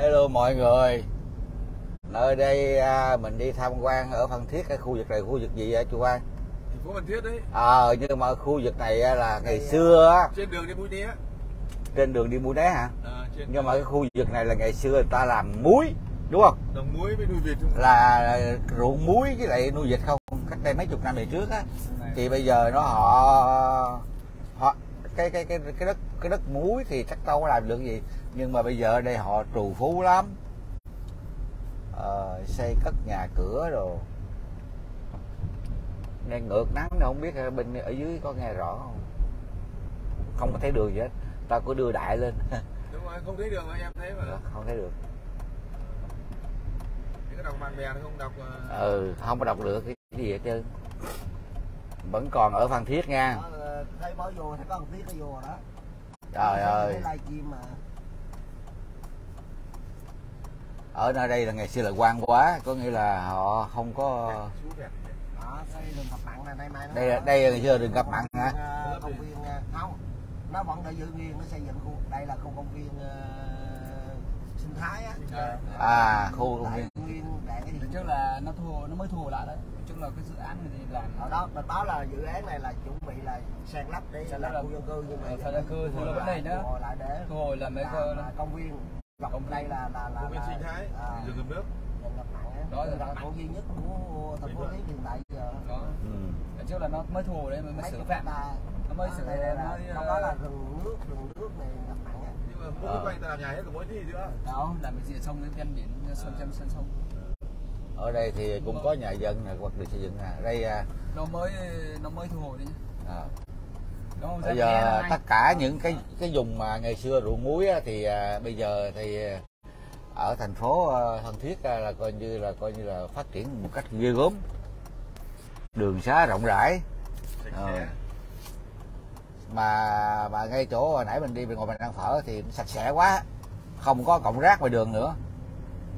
Hello mọi người Nơi đây à, mình đi tham quan ở Phan Thiết cái khu vực này khu vực gì vậy chú Quang? thành phố Phan Thiết đấy Ờ nhưng mà khu vực này á, là ngày xưa á, trên đường đi Mũi Né trên đường đi mua né hả? à, trên Nhưng mà cái khu vực này là ngày xưa người ta làm muối đúng không? đồng muối với nuôi vịt không Là ruộng muối với lại nuôi vịt không? Cách đây mấy chục năm về trước á thì bây giờ nó họ họ cái cái cái cái đất cái đất muối thì chắc đâu có làm được gì. Nhưng mà bây giờ đây họ trù phú lắm. Ờ, xây cất nhà cửa rồi đang ngược nắng này không biết bên ở dưới có nghe rõ không? Không có thấy đường gì hết. Tao có đưa đại lên. Đúng rồi không thấy đường em thấy mà. Không thấy được. Cái đọc bạn bè nó không đọc ờ, ừ không có đọc được cái gì hết trơn vẫn còn ở phan thiết nha. Đó, ờ, thấy báo vô thấy có một tiết nó vô rồi đó. Trời ơi. thấy livestream mà. Ở nơi đây là ngày xưa là quan quá có nghĩa là họ không có đó này nó đây là đây là ngày xưa là đường gặp mặn hả? Ờ, công viên ờ, không nó vẫn để giữ nguyên nó xây dựng khu đây là khu công viên thái á. À khu công lại viên nguyên để cái gì? Trước là nó thu nó mới thu hồi lại đấy. Trước là cái dự án này thì làm ở đó mình báo là dự án này là chuẩn bị là san lấp để San lấp khu dân cư nhưng mà Ờ, khu dân cư, thu hồi vấn lại- đề nữa. thu hồi lại để thu hồi là mấy cơ à, công viên. Dọc Công đây là là là công viên là- sinh thái. à, rừng ngập nước Đó là đó là khu duy nhất của thành phố Lý hiện tại giờ. Đó. Ừ. trước là nó mới thu hồi đấy mới, xử hecta. Nó mới xử đây là trong đó là rừng nước rừng nước này ngập mặn mỗi Ờ. quanh ta làm nhà hết rồi mỗi gì nữa đó làm cái gì ở sông cái ven biển sông trên sân sông. Ở đây thì cũng có nhà dân nè hoặc được xây dựng nè. Đây à, nó mới nó mới thu hồi đấy nhá. À, bây giờ tất cả những cái cái vùng mà ngày xưa ruộng muối á, thì à, bây giờ thì à, ở thành phố à, Phan Thiết à, là coi như là coi như là phát triển một cách ghê gớm. Đường xá rộng rãi. Sẽ mà mà ngay chỗ hồi nãy mình đi mình ngồi mình ăn phở thì sạch sẽ quá. Không có cọng rác ngoài đường nữa.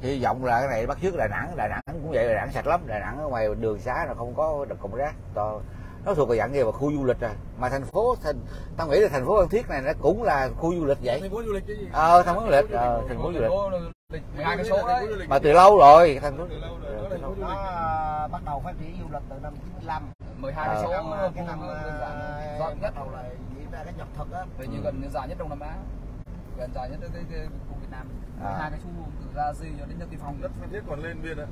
Hy vọng là cái này bắt trước đà nẵng. Đà nẵng cũng vậy, đà nẵng sạch lắm. Đà nẵng ở ngoài đường xá là không có được cọng rác. To nó thuộc cái dạng gì mà khu du lịch à. Mà thành phố thành tao nghĩ là thành phố phan thiết này nó cũng là khu du lịch vậy. Thành phố du lịch cái gì? Ờ thành phố du lịch ờ thành phố du lịch. Hai cái số đấy. mà từ lâu rồi thành phố từ rồi. Nó lịch. À, bắt đầu phát triển du lịch từ năm 95 mười hai cái Ờ. số cái năm à, vùng à, rộng nhất bắt đầu là diễn ra cái nhập thực á. Về như gần dài nhất Đông Nam Á. Gần dài nhất cái, khu Việt Nam. À. hai cái khu từ Gia Di cho đến Tiên Phong. Đất Phan Thiết còn lên biên ạ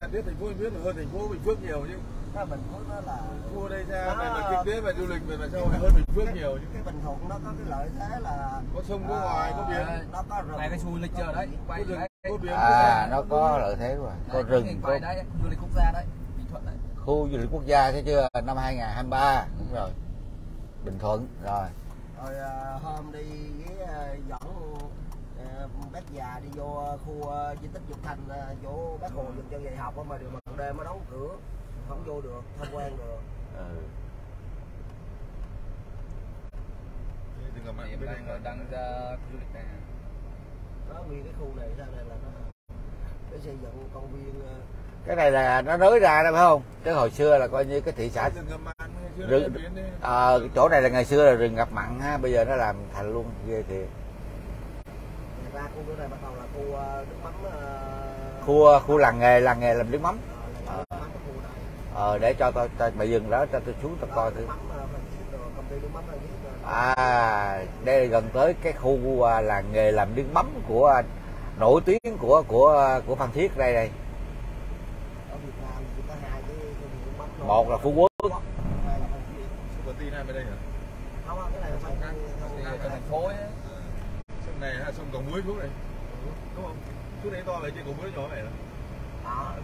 Phan Thiết thành phố Phan Thiết là hơn thành phố Bình Phước nhiều chứ nó bình phước nó là khu đây ra về mặt kinh tế và du lịch về mặt xã hội hơn Bình Phước nhiều chứ cái bình thuận nó có cái lợi thế là có sông có ngoài có biển. à, nó có rừng. Này cái du lịch chờ đấy? Quay có rừng đấy. có biển. À nó có lợi thế quá. Có rừng có quay đấy du lịch quốc gia đấy Bình Thuận đấy. Khu du lịch quốc gia thấy chưa? Năm 2023 đúng rồi. Bình Thuận rồi. Rồi à, hôm đi với à, dẫn à, bác già đi vô khu à, di tích Dục Thành à, chỗ bác hồ dừng chân dạy học á, mà điều ban đêm nó đóng cửa không vô được tham quan được. Ừ. Đừng gặp em đang đây đang ra du lịch này đó nguyên cái khu này ra đây là nó để xây dựng công viên cái này là nó nới ra đó phải không? Chứ hồi xưa là coi như cái thị xã rừng à, cái chỗ này là ngày xưa là rừng ngập mặn ha bây giờ nó làm thành luôn ghê thiệt ra khu này bắt đầu là khu à, nước mắm à, khu khu làng nghề làng nghề làm nước mắm. À, này. Ờ để cho tôi, tôi mày dừng đó cho tôi xuống tôi coi thử. À, đây gần tới cái khu làng nghề làm nước mắm của nổi tiếng của của của phan thiết đây đây ở Việt Nam thì chỉ có hai cái cái nước mắm thôi. một là phú quốc. Hai là Phan Thiết. Sông Cà Ti hai bên đây hả? Không cái này là Phan Thiết. thì ở thành phố ấy sông này là sông cầu muối xuống này đúng không? Xuống đấy to vậy chứ cầu muối nhỏ này đó.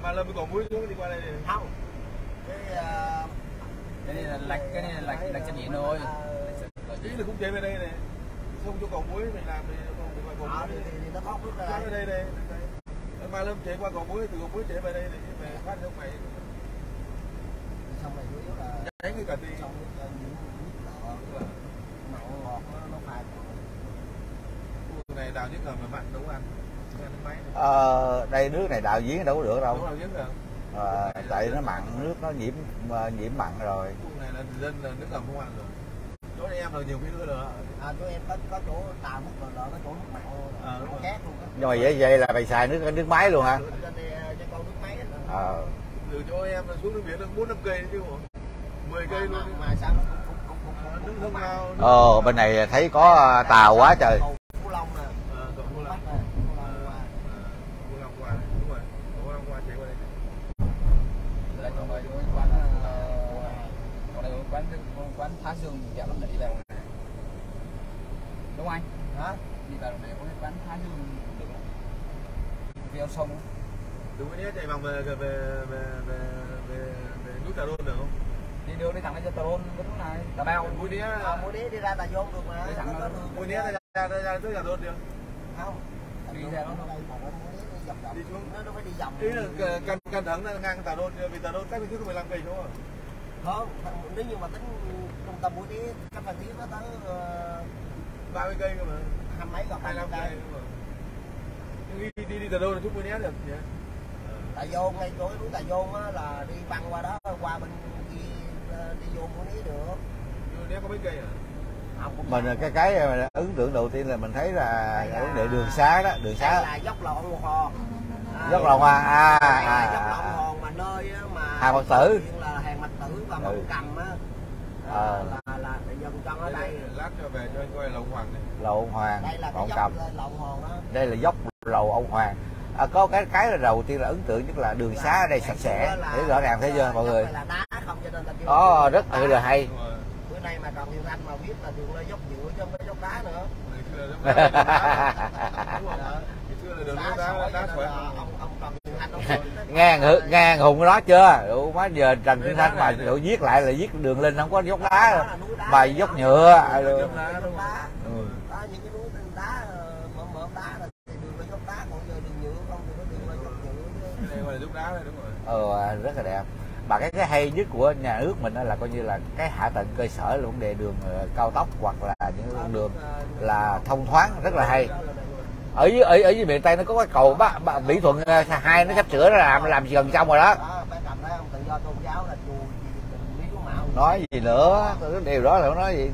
Mà lâm cầu muối xuống đi qua đây này. không. Cái à, cái này là lạch cái này là lạch lạch chân biển thôi. ý là cũng chế về đây này. Sông chỗ cầu muối mình làm thì qua cầu muối thì, thì, thì nó thoát nước ra đây. đây đây đây mà lâm chế qua cầu muối từ cầu muối chế về đây này về phát sông này xong này chủ yếu là tránh cái cả ti trong cái những nước lọ mặn ngọt nó nó pha khu này đào giếng ngầm mà mặn đâu có ăn. Nước ờ, đây nước này đào giếng đâu có được đâu. À, tại nó mặn nước nó nhiễm à, nhiễm mặn rồi. Khu này là dân là nước ngầm không ăn rồi. Chỗ em là nhiều cái nữa rồi à chỗ em có có chỗ tàu hút rồi có chỗ hút mặn. À, rồi. khác luôn á. Nhưng mà vậy vậy là mày xài nước nước máy luôn hả? Đây ờ, cho con nước máy đó. ờ. Từ chỗ em là xuống nước biển là bốn năm cây chứ bộ. 10 cây luôn mà, mà sao nó cũng cũng cũng cũng nước sông lao ồ bên này thấy có tàu quá trời Cầu Phú Long nè à, cậu Phú Long Bắc nè Phú Long qua Phú Long qua đúng rồi cậu Phú Long qua chạy qua đây Đây còn đây có quán ờ, còn đây có quán quán Thái Dương dạo lắm để đi vào này. đúng anh? Hả? Đi vào này có cái quán Thái Dương được không? Veo sông đúng cái chạy vòng về về về về về, về, về núi Tà Đôn được không? Đi đường đi thẳng lên tàu rôn cái lúc này? Tà bao. Mũi đĩa à, mũi đĩa đi ra Tà Vôn được mà. Đi thẳng ra- đường mũi đĩa ra ra ra tới Tà Đôn được không? Đi đi ra đó đi Đi xuống. nó phải đi vòng. Ý là cẩn cẩn thận là ngang Tà Đôn vì Tà Đôn cách bên có 15 cây đúng không không nếu như mà tính trung tâm mũi đĩa cách Phan Thiết nó tới ờ, 30 cây cơ mà hai mấy gần 25 25 cây. Đi đi đi Tà Đôn là chút mũi đĩa được nhỉ Tà Vôn ngay chỗ cái núi Tà Vôn á là đi băng qua đó qua bên kia ờ, đi vô mũi đĩa được. Mũi đĩa có mấy cây à? Mình cái cái mà ấn tượng đầu tiên là mình thấy là vấn đề đường xá đó đường xá. là dốc hòn À, dốc lòng hoa à, à, à. hòn mà nơi á mà Hàng Mật Tử. hiện là hàng mạch tử và mộc Ừ. cầm á. Ờ. là là dần chân ở đây. lát cho về cho anh coi lồng hoàng này lầu ông hoàng đây là cái cầm ông hòn đó. Đây là dốc lầu ông hoàng. À, có cái cái là đầu tiên là ấn tượng nhất là đường xá ở đây sạch sẽ. Là- để rõ ràng thấy chưa là mọi người? là đá không cho nên là rất là hay. Bữa nay mà còn Thiên Anh mà biết là đường lên dốc nhựa chứ không phải dốc đá nữa. Ngày xưa là dốc đá là đá đá đá là đó là có à, đó là đá còn giờ đường nhựa không thì nó đường lên dốc nhựa. Chứ đây gọi là dốc đá đây đúng rồi. Ờ rất là đẹp. Mà cái cái hay nhất của nhà nước mình đó là coi như là cái hạ tầng cơ sở là vấn đề đường ờ, cao tốc hoặc là những con đường là thông thoáng rất là hay ở dưới ở, ở dưới miền tây nó có cái cầu bá, bá, mỹ thuận hai nó sắp sửa nó làm làm gần xong rồi đó nói gì nữa cái điều đó là nó nói gì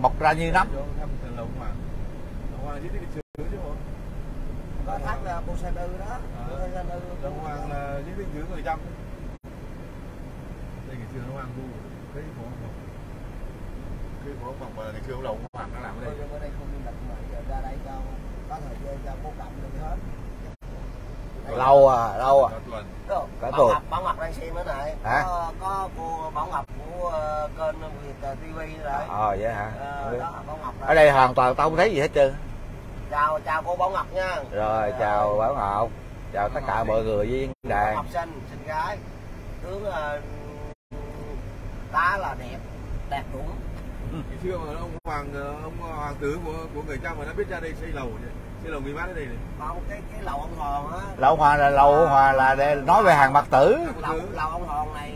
mọc ra như nấm cái có thác là bô xe đư đó bô sa đư lồng hoàng là dưới bên dưới người trăm đây ngày xưa nó hoàng vu cái phố hoàng cái phố hoàng mà ngày xưa ông lồng hoàng nó làm ở đây Bây giờ ở đây không đi lịch mà giờ ra đây cho có thời gian cho cô cầm được hết lâu à lâu à. Cả tuần. Bảo. Ngọc, đang xem nữa này. Hả? có, có cô Bảo Ngọc của ờ, kênh Việt uh, TV đấy ờ vậy hả? Ờ, đó, Bảo Ngọc ở đây hoàn toàn tao không thấy gì hết trơn. Chào chào cô Bảo Ngọc nha. Rồi chào bảo ngọc. Chào tất cả mọi người với Bảo đàn Ngọc xinh xinh gái. Tướng ờ, tá là đẹp đẹp đúng ngày xưa mà ông hoàng ông hoàng tử của của người trăm mà nó biết ra đây xây lầu nhỉ? Xây lầu nghỉ mát ở đây này. Còn cái cái lầu ông hòn á. Lậu hòa là lậu hòa là để nói về hàng mặt tử. Lầu lầu ông hòn này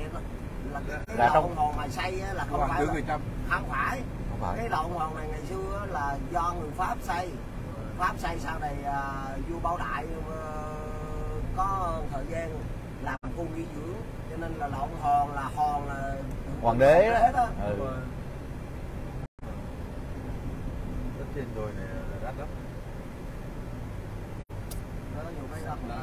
là cái Là lầu trong- ông hòn mà xây á, là không phải là, không phải. Không phải. Cái lầu ông hòn này ngày xưa á là do người pháp xây. Pháp xây sau này à, vua bảo đại ờ, có thời gian làm khu nghỉ dưỡng. Cho nên là lầu ông hòn là hòn là hoàng đế đó. Đúng ừ. trên đồi này là đắt lắm Đất là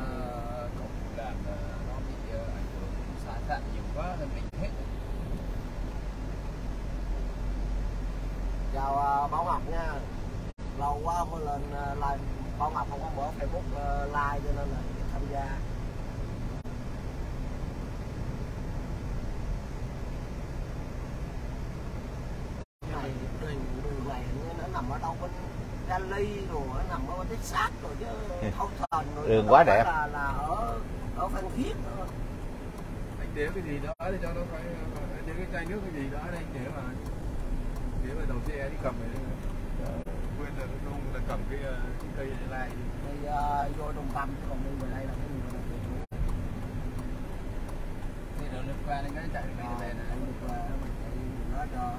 cổng đàn ờ, nó bị ờ, ảnh hưởng xả xạ nhiều quá nên mình hết chào Bảo Ngọc nha. Lâu quá có lên live. Bảo Ngọc không có mở Facebook live cho nên là tham gia. Nó nằm ở đâu bên Cali rồi nó nằm ở Texas rồi chứ. Không Đường nó quá đẹp. là là ở ở Phan Thiết. Nữa. anh để cái gì đó để cho nó phải để cái chai nước cái gì đó đây để mà để mà đầu xe đi cầm này quên là nó không là cầm cái, ờ, cái cây này thì à, vô đồng tâm còn đi về đây là cái gì mà được thì đường lên qua nên cái chạy về này được là mình chạy nó cho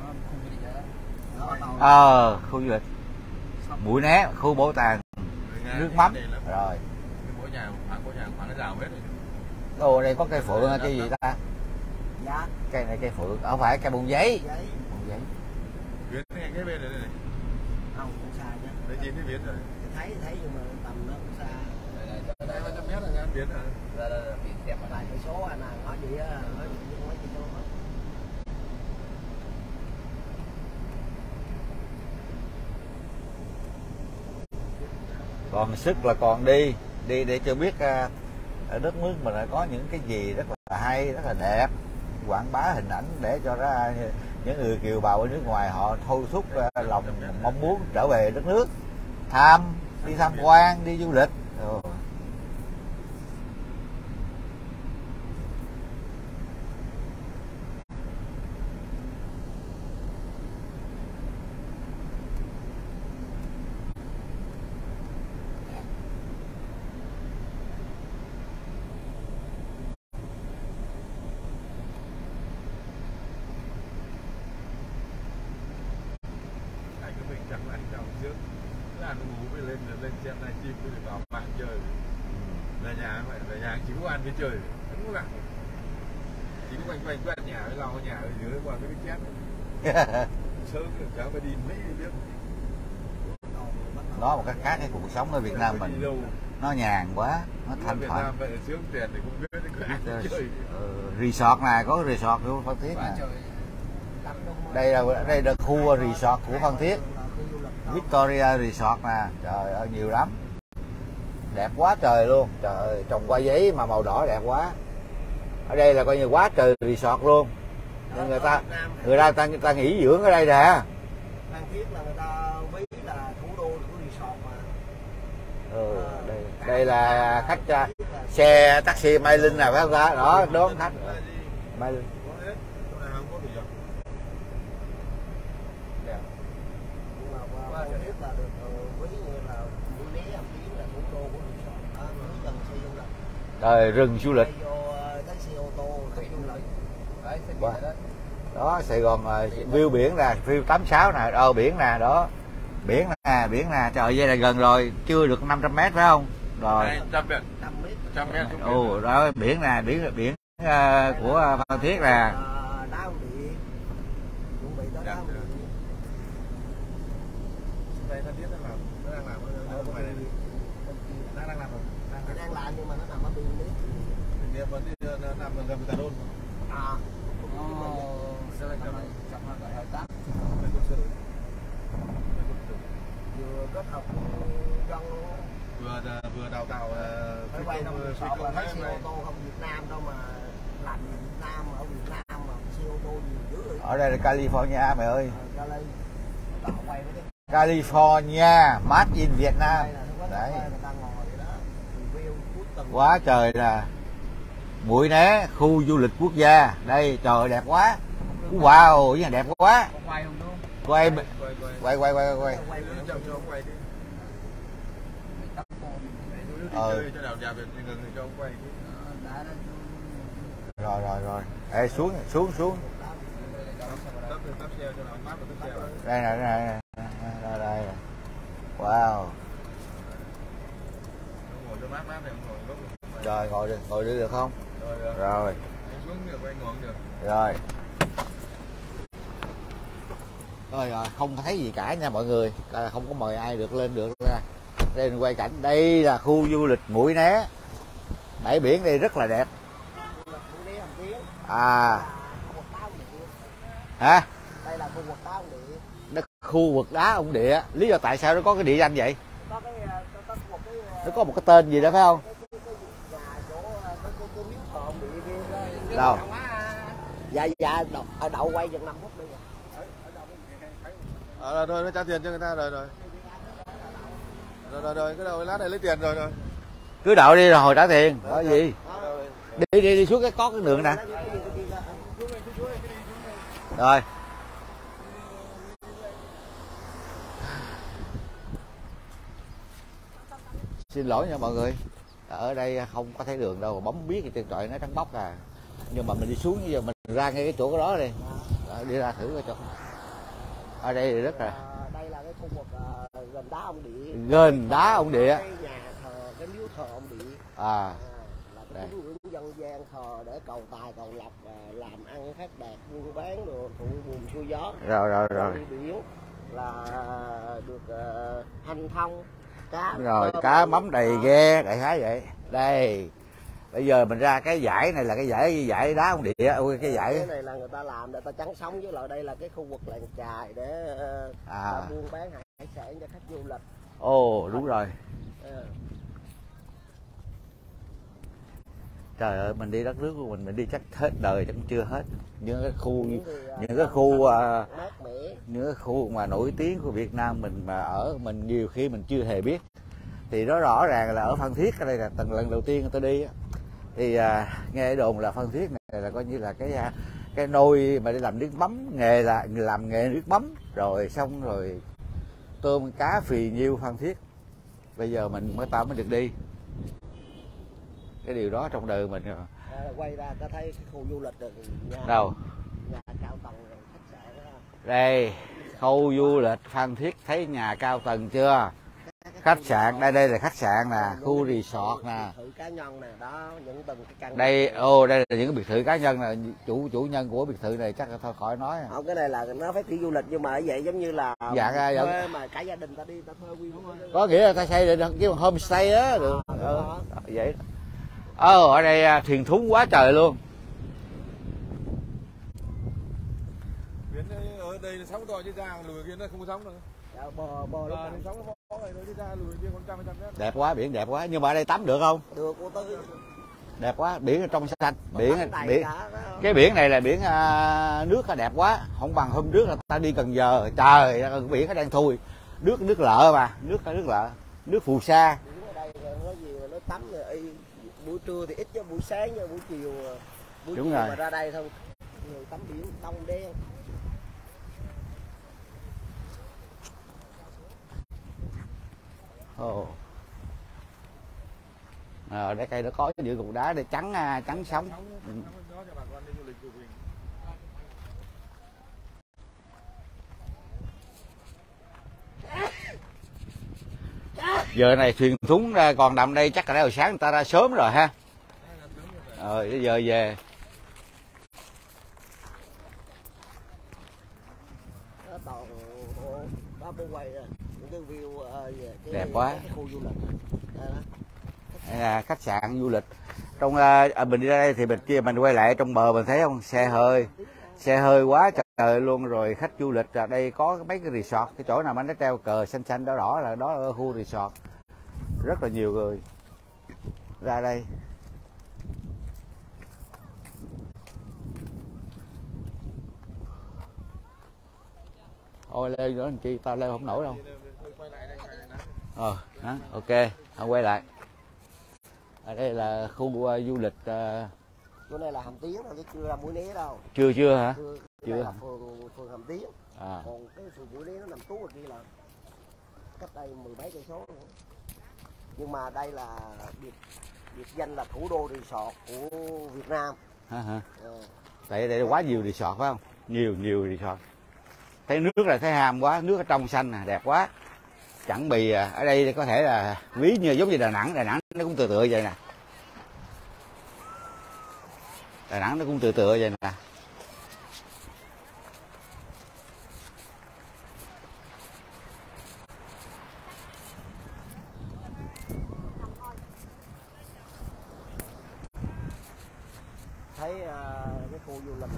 nó nó tàu. Ờ khu du lịch. Mũi né khu bảo tàng nước mắm. rồi. cái mỗi nhà khoảng mỗi nhà khoảng cái rào hết rồi. Ồ đây có cây phượng hay cây gì ta? Dạ. Cây này cây phượng không phải cây bông giấy. Bông giấy. Biến ngay cái bên này này. không cũng xa chứ Đấy nhìn thấy rồi. thấy thấy nhưng mà tầm nó cũng xa. Đây Đây đây 300 mét là ngang biến à. ra ra ra biển đẹp ở tại đây. cái số anh à nói gì á nói gì chứ mấy gì đâu hết còn sức là còn đi đi để cho biết à, ở đất nước mình là có những cái gì rất là hay rất là đẹp. Quảng bá hình ảnh để cho ra những người kiều bào ở nước ngoài họ thôi thúc à, lòng mong muốn trở về đất nước. Tham đi tham quan đi du lịch Ồ. Anh cứ mình chẳng lại chồng trước. Cứ ăn mới lên lên xem này chim mới được vào mạng chơi. Về nhà phải về nhà chỉ có ăn với chơi. Không có. Chỉ có quanh quanh quanh nhà với lau nhà ở dưới qua cái chén. Sớm được cháu phải đi Mỹ đi biết. đó một cái khác cái cuộc sống ở Việt Nam mình nó nhàn quá nó thanh Việt thoải vậy Ờ, resort này có resort của Phan Thiết mà. đây là đây là khu resort của Phan Thiết là khu du lịch đó. Victoria Resort nè. Trời ơi nhiều lắm. Đẹp quá trời luôn. Trời ơi trồng qua giấy mà màu đỏ đẹp quá. Ở đây là coi như quá trời resort luôn. Nên người ta người ta ta, người ta nghỉ dưỡng ở đây nè. Phan Thiết là người ta ví là thủ đô của resort mà. Ừ, đây đây là khách à, xe taxi Mai Linh nè phải không ta? Đó đón khách. Mai Linh Có hết. Chỗ nào không có thì dọn. Đẹp. nhưng mà Phan Thiết là được ờ, ví như là Mũi Né Hàm Tiến là thủ đô của resort đó mới dần xây du lịch rồi rừng du lịch. Ờ, Wow. đó. Sài Gòn à, view biển nè view 86 nè ờ biển nè đó. Biển nè biển nè trời ơi, vậy là gần rồi chưa được 500 mét phải không? Rồi. Đây, trăm mét. 5 mét. Trăm mét xuống biển. ồ đó biển nè biển biển à, của Phan Thiết nè Ờ, đá ông điện chuẩn bị tới đá Dạ, ông dạ. điện Đây Phan Thiết nó làm, nó đang làm ở ở ngoài này. Đang đang làm rồi. Đang Thì làm. đang làm nhưng mà nó nằm ở biên lý Thì em vẫn đi ờ, nó làm gần Tà Đôn. à Ồ, xe này trong này, trong này gọi hợp tác. Bên quân sự. Bên quân sự. vừa kết hợp dân Vừa vừa đào tạo ờ, công đâu ờ, phi resort là xe ô tô không Việt Nam đâu mà làm Việt Nam ở Việt Nam mà xe ô tô nhiều dữ rồi ở đây là California mày ơi Ờ, California made in Việt Nam đấy quá trời là bụi né khu du lịch quốc gia. Đây trời đẹp quá. Wow nhà đẹp quá. Quay quay quay quay quay ờ. rồi rồi rồi. Ê, xuống xuống xuống. Đây này đây này đây đây wow. Trời ngồi đi ngồi đi được không? Rồi. Rồi. rồi rồi không thấy gì cả nha mọi người. Không có mời ai được lên được nha đây mình quay cảnh. Đây là khu du lịch mũi né. Bãi biển đây rất là đẹp. À. Hả? Đây là khu vực đá ông địa. Nó khu vực đá ông địa lý do tại sao nó có cái địa danh vậy? Ờ, ờ, nó có một cái tên gì đó phải không cái cái cái nhà chỗ ờ, cái cái, cái miếu thờ ông địa kia đâu? Dạ dạ đậu, ở đậu quay chừng năm phút đi Ờ rồi, rồi nó trả tiền cho người ta rồi rồi. Rồi rồi rồi cái đầu lát này lấy tiền rồi rồi. cứ đậu đi rồi hồi trả tiền có gì? đi đi đi xuống cái có cái đường nè. Rồi. Xin lỗi nha mọi người. Ở đây không có thấy đường đâu bấm biết thì trên trời nó trắng bóc à nhưng mà mình đi xuống bây giờ mình ra ngay cái chỗ đó đi. Đó, đi ra thử coi cho ở đây thì rất là Ờ, đây là cái khu vực ờ, gần đá ông địa. Gần đá ông địa. cái nhà thờ cái miếu thờ ông địa. À. À, là Đây. ngưỡng dân gian thờ để cầu tài cầu lộc làm ăn phát đạt buôn bán đồ thụ buồn xuôi gió. Rồi rồi rồi. đi biển là được uh, thông cá rồi cá mắm đầy ghe đại khái vậy. Đây bây giờ mình ra cái giải này là cái giải giải đá không địa. Ui cái giải. cái này là người ta làm để ta chắn sống với lại đây là cái khu vực làng chài để uh, À. buôn bán hải sản cho khách du lịch. Ồ đúng rồi. Ờ. trời ơi mình đi đất nước của mình mình đi chắc hết đời chắc cũng chưa hết. Những cái khu Những cái, à, những cái khu mẻ những cái khu mà nổi tiếng của Việt Nam mình mà ở mình nhiều khi mình chưa hề biết. Thì nó rõ ràng là ở Phan Thiết ở đây là từng lần đầu tiên tôi đi á, thì à, nghe đồn là Phan Thiết này là coi như là cái à, cái nôi mà đi làm nước mắm nghề là làm nghề nước mắm. Rồi xong rồi tôm cá phì nhiêu Phan Thiết. Bây giờ mình mới tao mới được đi. Cái điều đó trong đời mình rồi. à, quay ra ta thấy cái khu du lịch rồi nhà đâu? nhà cao tầng rồi khách sạn đó. Đây khu du lịch Phan Thiết. Thấy nhà cao tầng chưa khách sạn. Đây đây là khách sạn nè khu resort nè. Biệt thự cá nhân nè đó những từng cái căn đây ô đây là những cái biệt thự cá nhân là chủ chủ nhân của biệt thự này chắc là thôi khỏi nói. Không cái này là nó phát triển du lịch nhưng mà vậy giống như là Dạ, thuê mà cả gia đình ta đi ta thuê nguyên có nghĩa là ta xây được cái homestay á được. Ờ, ờ, đó. vậy. Ờ ở đây à, thuyền thúng quá trời luôn. Ở đây là sóng to chứ ra lùi kia nó không có sóng nữa. Dạ, bò bò lúc Ờ, nào? sóng nó đẹp quá biển đẹp quá. Nhưng mà ở đây tắm được không? Được cô tư đẹp quá biển trong xanh. Biển biển. cái biển này là biển à, nước nó đẹp quá. Không bằng hôm trước là ta đi cần giờ. Trời biển nó đang thui. Nước nước lợ mà. Nước nước lợ. Nước phù sa. Là nó tắm rồi y buổi trưa thì ít chứ buổi sáng buổi chiều buổi Đúng chiều rồi. mà ra đây thôi. Người tắm biển đông đen Ồ. à, ở đây cây nó có giữa cục đá để trắng à, trắng sóng Ừ. Giờ này thuyền thúng ra còn đậm đây chắc là đã hồi sáng người ta ra sớm rồi ha ờ bây giờ về nó ô, đó tôi quay rồi những cái view ờ, về cái, Đẹp quá. Đây là khách sạn du lịch. Trong à, à, mình đi ra đây thì mình kia mình quay lại trong bờ mình thấy không? Xe hơi. Xe hơi quá trời luôn. Rồi khách du lịch ở đây có mấy cái resort. Cái chỗ nào mà nó treo cờ xanh xanh đỏ đỏ là đó ở khu resort. Rất là nhiều người ra đây. Ôi leo nữa anh chi? Tao leo không nổi đâu Tôi quay lại đây quay lại nắng ờ đó, ok thôi quay lại. Ở đây là khu uh, du lịch uh, chỗ này là hầm tiếng thôi chứ chưa ra mũi né đâu. Chưa chưa hả? Chưa, Chưa là phường phường hầm tiếng à. Còn cái phường mũi né nó nằm tú ở kia là cách đây mười mấy cây số nữa. Nhưng mà đây là biệt biệt danh là thủ đô resort của Việt Nam. Hả hả? Ờ, tại đây quá nhiều resort phải không? Nhiều nhiều resort. Thấy nước là thấy ham quá nước ở trong xanh nè đẹp quá chẳng bì à. ở đây có thể là ví như giống như đà nẵng. Đà nẵng nó cũng tựa tựa vậy nè. Đà nẵng nó cũng tựa tựa vậy nè thấy ờ, cái khu du lịch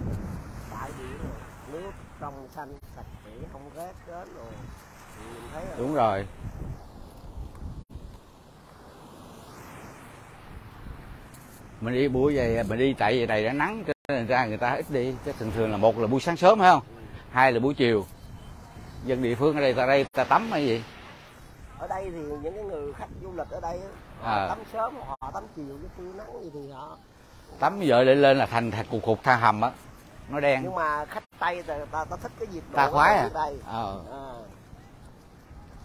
bãi biển rồi nước trong xanh sạch sẽ không rác đến rồi thì mình thấy là đúng rồi mình đi buổi về mình đi tại vì này đã nắng cho nên ra người ta ít đi. Chứ thường thường là một là buổi sáng sớm phải không? Hai là buổi chiều. Dân địa phương ở đây ta đây ta tắm hay gì? Ở đây thì những cái người khách du lịch ở đây á, họ À. tắm sớm họ tắm chiều với trưa nắng gì thì họ tắm giờ lên lên là thành thành cục cục tha hầm á. Nó đen. Nhưng mà khách tây ta ta, ta thích cái nhiệt độ ta khoái ở à? đây. Ờ. À.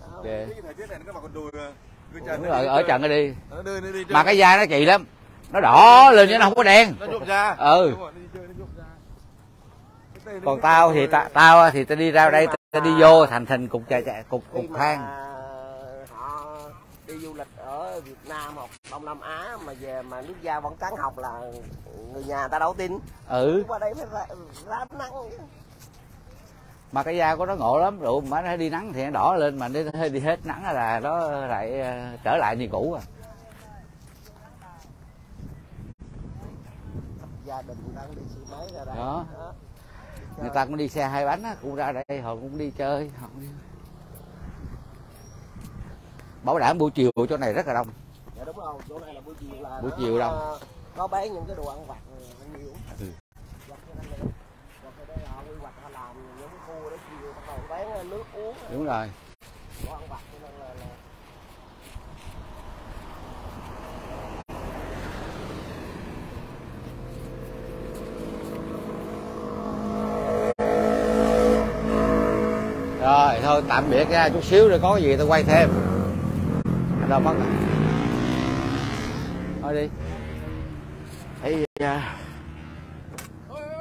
Đó. ok. Cái thời tiết này nó mặc quần đùi mà. Cứ đúng rồi ở trần Nó đưa nó đi mà cái da nó kỳ lắm nó đỏ lên chứ nó không có đen. Nó nhuộm ra. Ừ. Rồi, còn tao thì rồi. ta, tao thì ta đi ra đây ta đi vô thành thành cục chà, chà, cục cục than họ đi du lịch ở Việt Nam hoặc Đông Nam Á mà về mà nước da vẫn trắng học là người nhà người ta đâu tin. Ừ. Qua đây phải ra, ra nắng. Mà cái da của nó ngộ lắm rượu mà nó đi nắng thì nó đỏ lên mà đi, đi hết nắng là nó lại ờ, trở lại như cũ à gia đình đang đi xe máy ra đây Đó. người ta cũng đi xe hai bánh á cũng ra đây họ cũng đi chơi họ đi... bảo đảm buổi chiều chỗ này rất là đông dạ đúng không chỗ này là buổi chiều là Buổi nó- chiều đâu? có bán những cái đồ ăn vặt nhiều Ừ. dọc cái đây này. dọc cái đây họ quy hoạch họ làm những cái khu đó chiều bắt đầu bán nước uống đúng rồi đồ ăn vặt cho nên là, là rồi thôi tạm biệt nha. Chút xíu rồi có gì tôi quay thêm. Đâu mất rồi? Thôi đi. Thấy à.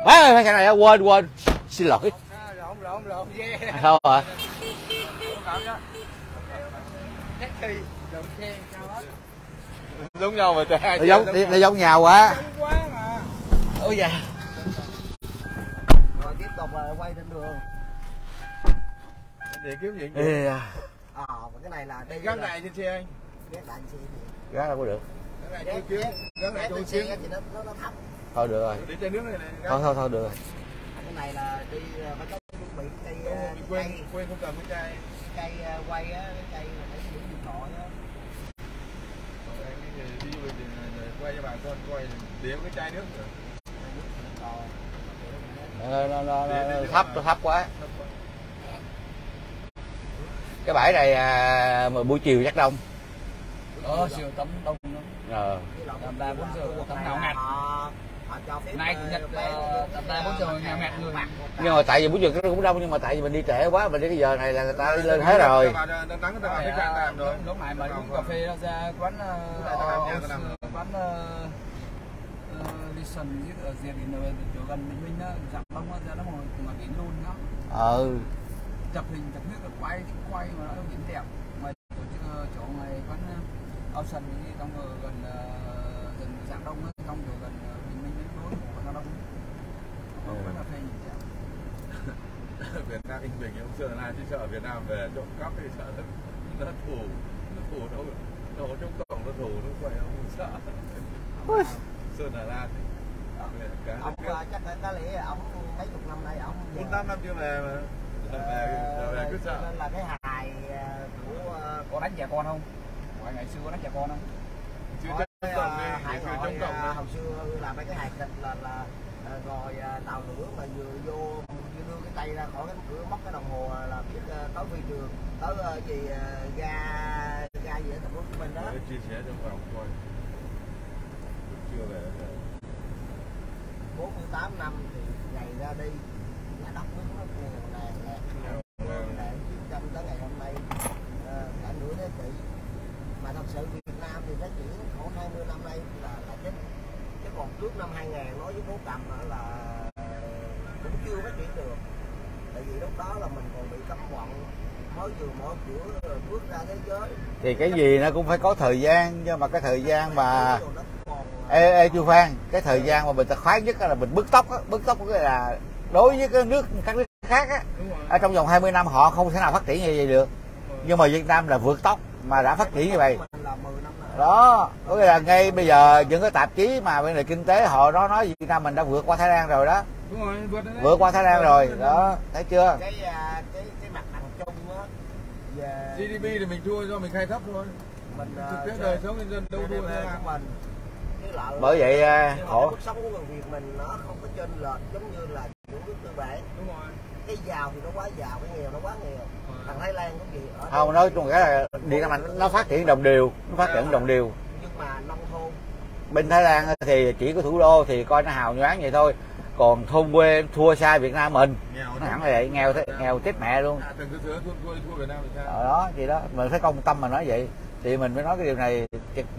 À, cái này quên quên. Xin lỗi. Rộn rộn rộn yeah sao hết giống nhau mà hai nó giống nó giống nhau quá. Ôi da. Rồi tiếp tục quay trên đường để kiếm gì? Ê da, ờ và cái này là đi gác là- lại trên xe. Anh gác lại xe thì gác đâu có được. Gác gác lại gác tôi lên kiếm xe thì nó nó, nó thấp. Thôi được rồi. Để chai nước này này thôi thôi thôi được rồi. Cái này là đi ờ, phải có chuẩn bị cây Đúng ờ, rồi, quên cây. quên không cầm cái chai cây ờ, quay á cái cây mà để giữ điện thoại á. Rồi đi du lịch quay cho bà con quay đếm cái chai nước nữa. Nó, nó, nó, nó thấp nó thấp quá cái bãi này à, mà buổi chiều chắc đông. Ờ. chiều tắm đông lắm ờ. Tầm ba bốn giờ tầm nào phép Nay ờ, Chủ nhật, ờ, tầm ba bốn giờ ờ, nhà ngạt người. nhưng mà tại vì buổi chiều nó cũng đông nhưng mà tại vì mình đi trễ quá mình đi cái giờ này là người ta đi lên hết rồi. Làm rồi. lúc này mà uống cà phê ra quán ờ, ờ, quán Lison ở biển ở chỗ gần Bình Minh đó dặm đông á, ra nó ngồi ngoài biển luôn đó. Ờ chụp hình chụp nước rồi quay quay mà nó biển đẹp. Mà tổ chức ờ, chỗ ngoài quán uh, Ocean đi trong ở gần ờ, gần dạng đông á trong chỗ gần ờ, Bình Minh ấy đối của nó đông quán cà phê nhìn đẹp. Việt Nam anh mình ông sợ là đi chợ Việt Nam về trộm cắp thì sợ nó nó thủ nó thủ nó nó trong cổng nó thủ nó quậy ông không sợ. Sơn Hà Lan ông ờ, chắc là có lẽ ông mấy chục năm nay ông bốn tám năm chưa về mà Ờ, nên là cái hài ờ, của ờ, có đánh trẻ con không? Ngoài ngày xưa có đánh trẻ con không? Nói, trong ờ, cổng đi ờ, đi. hồi xưa là mấy cái hài kịch là là ờ, ờ, tàu lửa mà vừa vô vừa đưa cái tay ra khỏi cánh cửa móc cái đồng hồ là biết ờ, tới phi trường tới ờ, gì ờ, ga ga gì ở thành phố Hồ Chí Minh đó. Chia sẻ trong vòng coi. Chưa về 48 năm thì ngày ra đi là đất nước nó nghèo nàn nè Nghèo, nàn chiến tranh tới ngày hôm nay ờ, cả nửa thế kỷ mà thật sự Việt Nam thì phát triển khoảng 20 năm nay là là chết chứ còn trước năm 2000 nói với bố cầm á là cũng chưa phát triển được tại vì lúc đó là mình còn bị cấm vận mới vừa mở cửa rồi bước ra thế giới. Thì cái gì nó cũng phải có thời gian nhưng mà cái thời gian mà còn, ê ê chu phan cái thời gian mà mình ta khoái nhất là mình bứt tốc á. Bứt tốc cái là đối với cái nước các nước khác á ở trong vòng 20 năm họ không thể nào phát triển như vậy được. Nhưng mà Việt Nam là vượt tốc mà đã phát triển như vậy. Mình là 10 năm rồi. đó có nghĩa là ngay bây giờ những cái tạp chí mà vấn đề kinh tế họ đó nói Việt Nam mình đã vượt qua Thái Lan rồi đó. Đúng rồi vượt qua Thái Lan rồi. Đó thấy chưa? Cái à, cái cái mặt bằng chung á về GDP thì mình thua do mình khai thấp thôi. Mình à, thực tế sẽ- đời sống nhân dân đâu thua của Lan mình lợi bởi vậy à, khổ. mức sống của người Việt mình nó không có chênh lệch giống như là những nước tư bản. Đúng rồi. Cái giàu thì nó quá giàu cái nghèo nó quá nghèo. Thằng Thái Lan cũng gì ở không nói chung cái là Việt Nam mình nó phát triển đồng đều nó phát triển đồng đều. Nhưng mà nông thôn. Bên Thái Lan thì chỉ có thủ đô thì coi nó hào nhoáng vậy thôi còn thôn quê thua xa Việt Nam mình. Nghèo nó hẳn là vậy nghèo thế nghèo. chết mẹ luôn. Cơ sở thua thua thua Việt Nam thì sao? Ở đó gì đó. Mình phải công tâm mà nói vậy. Thì mình mới nói cái điều này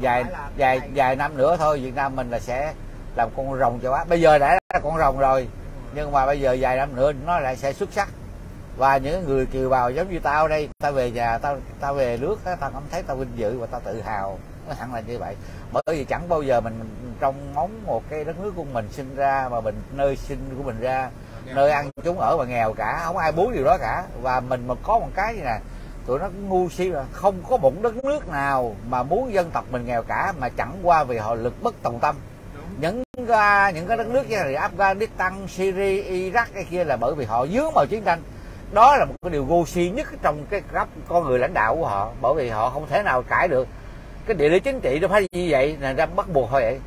vài vài vài năm nữa thôi Việt Nam mình là sẽ làm con rồng châu Á. Bây giờ đã là con rồng rồi nhưng mà bây giờ vài năm nữa nó lại sẽ xuất sắc. Và những người kiều bào giống như tao đây tao về nhà tao tao về nước á, tao cảm thấy tao vinh dự và tao tự hào nó hẳn là như vậy. Bởi vì chẳng bao giờ mình trong móng một cái đất nước của mình sinh ra và mình nơi sinh của mình ra nơi ăn chúng ở và nghèo cả không ai muốn điều đó cả. Và mình mà có một cái như nè tụi nó ngu si là không có một đất nước nào mà muốn dân tộc mình nghèo cả mà chẳng qua vì họ lực bất tòng tâm. Những cái- những cái đất nước như là Afghanistan, Syria, Iraq cái kia là bởi vì họ dướng vào chiến tranh. Đó là một cái điều vô si nhất trong cái cấp con người lãnh đạo của họ. Bởi vì họ không thể nào cãi được cái địa lý chính trị nó phải như vậy là ra bắt buộc thôi vậy.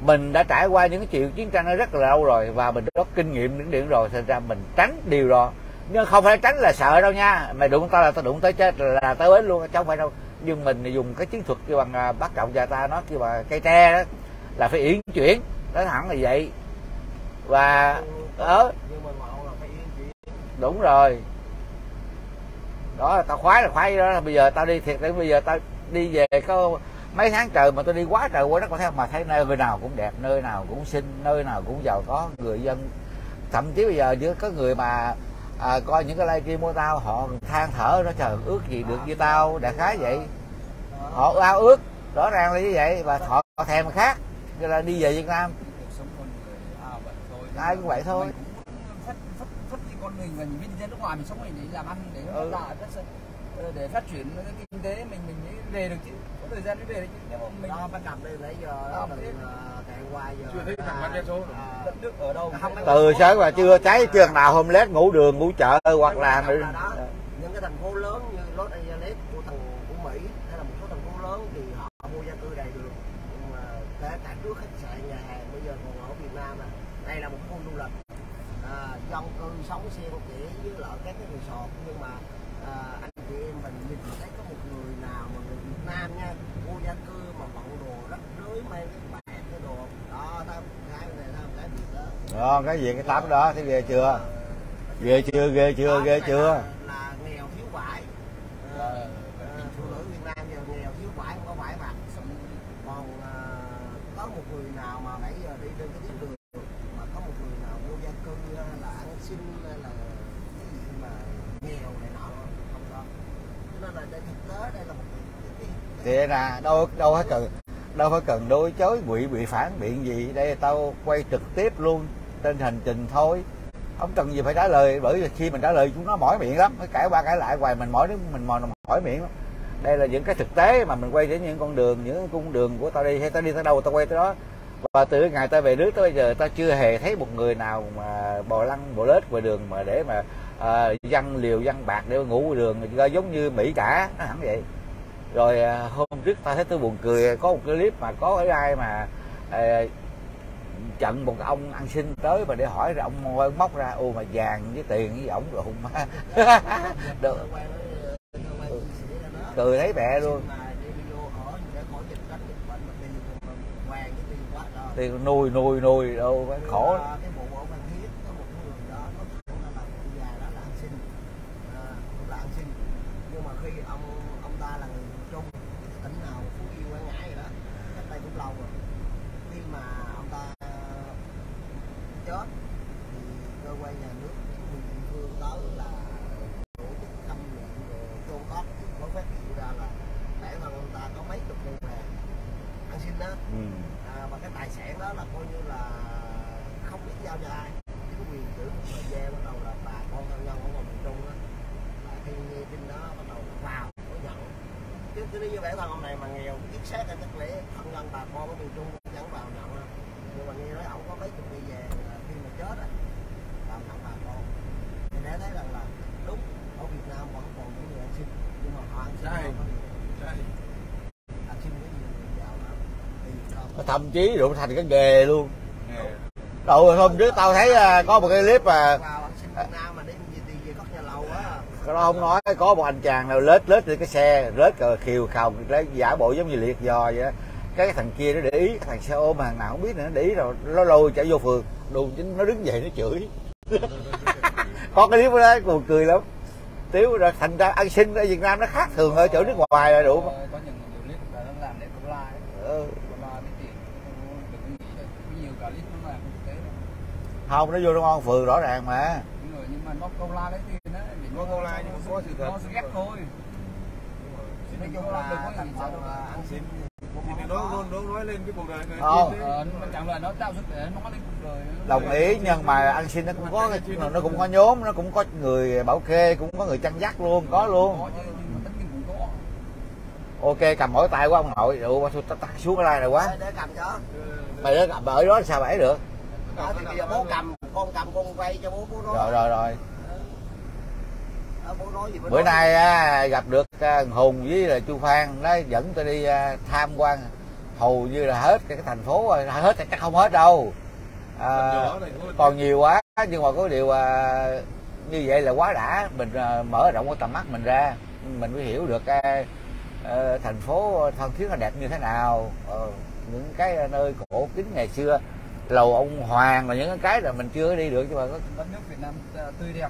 Mình đã trải qua những cái chuyện chiến tranh nó rất là lâu rồi và mình có kinh nghiệm những điểm rồi, thành ra mình tránh điều đó. Nhưng không phải tránh là sợ đâu nha, mày đụng tao là tao đụng tới chết, là tới bến luôn, chứ không phải đâu. Nhưng mình dùng cái chiến thuật kêu bằng à, bắt trọng gia ta nó kêu bằng cây tre đó, là phải yển chuyển nó thẳng là vậy. Và ở đúng rồi. Đó là tao khoái là khoái đó, bây giờ tao đi thiệt đấy bây giờ tao đi về có mấy tháng trời mà tôi đi quá trời quá đất mà thấy mà thấy nơi nào cũng đẹp nơi nào cũng xinh nơi nào cũng giàu có người dân. Thậm chí bây giờ giữa có người mà à, coi những cái livestream của tao họ than thở nó trời ước gì được như tao đại khái vậy. Họ ao ước rõ ràng là như vậy và họ, thèm khác cho là đi về Việt Nam. Ai cũng vậy thôi. phát phát phát con mình và mình dân nước ngoài mình sống mình để làm ăn để Ừ. phát để phát triển cái kinh tế mình mình về được chứ. Có thời gian mới về được chứ. Nếu mà mình đó bắt gặp đi nãy giờ Đó, ờ, cạn qua giờ Chưa thấy thằng bán vé số đâu. à, đất nước ở đâu? Không, từ sớm mà chưa cháy chưa nào hôm lết ngủ đường ngủ chợ hoặc là đó, những cái thành phố lớn như Los Angeles của thằng của Mỹ hay là một số thành phố lớn thì họ mua gia cư đầy đường nhưng mà kể cả trước khách sạn nhà hàng bây giờ còn ở Việt Nam nè đây là một khu du lịch à, dân cư sống xen kẽ với lại các cái resort nhưng mà à, anh chị em mình nhìn thấy có một người nào mà người Việt Nam nha mua gia cư mà bận đồ rách rưới mang cái bạc cái đồ đó thấy không? cái này thấy không? cái việc đó Đó, cái gì cái tắm đó thấy ghê chưa ghê chưa ghê chưa Đó, ghê cái chưa này là, là nghèo thiếu vải Ờ, ờ, phụ nữ Việt Nam giờ nghèo thiếu vải không có vải mặc sống còn à, có một người nào mà nãy giờ đi trên cái tuyến đường mà có một người nào mua gia cư hay là ăn xin hay là cái gì mà nghèo này không có cho nên là đây thực tế đây là một cái, cái, cái, thì nè đâu đâu phải cần đâu phải cần đối chối bị bị phản biện gì. Đây tao quay trực tiếp luôn trên hành trình thôi. Không cần gì phải trả lời bởi vì khi mình trả lời chúng nó mỏi miệng lắm. Cái cãi qua cãi lại hoài mình mỏi mình mỏi mỏi miệng lắm. Đây là những cái thực tế mà mình quay đến những con đường những cung đường của tao đi hay tao đi tới đâu tao quay tới đó. Và từ ngày tao về nước tới bây giờ tao chưa hề thấy một người nào mà bò lăn bò lết ngoài đường mà để mà à, uh, dân liều dân bạc để ngủ ngoài đường. Giống như mỹ cả nó hẳn vậy. Rồi uh, hôm trước tao thấy tôi buồn cười có một clip mà có cái ai mà uh, chận một ông ăn xin tới mà để hỏi rồi ông môi móc ra ô mà vàng với tiền với ổng rồi hùng được. Cười thấy mẹ luôn. Tiền tiền nuôi nuôi nuôi, đâu phải khổ Như, à, cái vụ ở Phan Thiết có một cái người đó nó thẳng ra là cụ già đó là ăn xin à, cũng là ăn xin nhưng mà khi ông ông ta là người miền Trung tỉnh nào Phú Yên Quảng Ngãi gì đó cách đây cũng lâu rồi khi mà ông ta chết thì cơ quan nhà nước chính quyền địa phương tới là tổ chức khâm liệm rồi chôn cất thì mới phát hiện ra là bản thân ông ta có mấy chục ngàn vàng ăn xin đó ừ. à, và cái tài sản đó là coi như là không biết giao cho ai chính quyền giữ một thời gian bắt đầu là bà con thân nhân ở ngoài miền trung đó là khi nghe tin đó bắt đầu là vào có nhận chứ chứ nếu như bản thân ông này biết xét thì chắc lẽ thân nhân bà con ở miền trung vẫn vào nhận nhưng mà nghe nói ổng có mấy chục vàng là khi mà chết á vào nhận bà con. Thì để thấy rằng là đúng ở Việt Nam vẫn còn những người ăn xin nhưng mà họ ăn xin Đây. ăn xin nhiều người giàu lắm. Thì thậm chí đụng thành cái nghề luôn. Đâu rồi hôm trước tao thấy à, có một cái clip mà vào ăn xin Việt Nam mà đi gì thì về cất nhà lầu á cái đó không nói có một anh chàng nào lết lết trên cái xe lết cờ khiều khào lấy giả bộ giống như liệt giò vậy đó. cái thằng kia nó để ý cái thằng xe ôm thằng nào không biết nữa nó để ý rồi nó lôi chạy vô phường. Đùn chính nó đứng dậy nó chửi. Có cái clip đó buồn cười lắm. Tiếu rồi thành ra ăn xin ở việt nam nó khác thường ở chỗ nước ngoài đủ. Có những clip là nó làm để câu like ừ. là không nó vô nó ngon phường rõ ràng mà. Nhưng mà nó tiền đó Việt có câu like nhưng mà có sự thật. Nó ghép thôi. Nói chung là thành phần là ăn xin. Thì nó nó nó nói lên cái cuộc đời người Không. ờ, nó chẳng là nó tạo sức để nó lên cuộc đời. Đồng ý nhưng mà ăn xin nó cũng có nó cũng có nhóm nó cũng có người bảo kê cũng có người chăn dắt luôn có luôn. ok cầm mỗi tay của ông nội. Đủ thôi tắt tắt xuống cái like này quá. Để, để cầm cho. Mày đó cầm ở đó sao bẫy được? Đó, thì bây giờ bố cầm con cầm con quay cho bố bố nói. Rồi rồi rồi Đó, bố nói gì bố bữa nay á, gặp được à, hùng với là chu phan nó dẫn tôi đi à, tham quan hầu như là hết cái, thành phố rồi hết thì chắc không hết đâu. À, còn nhiều quá nhưng mà có điều à, như vậy là quá đã. Mình à, mở rộng cái tầm mắt mình ra. Mình mới hiểu được cái ờ, thành phố thân thiết nó đẹp như thế nào. Ờ, những cái nơi cổ kính ngày xưa lầu ông hoàng là những cái là mình chưa đi được nhưng mà có đất nước Việt Nam ờ, tươi đẹp.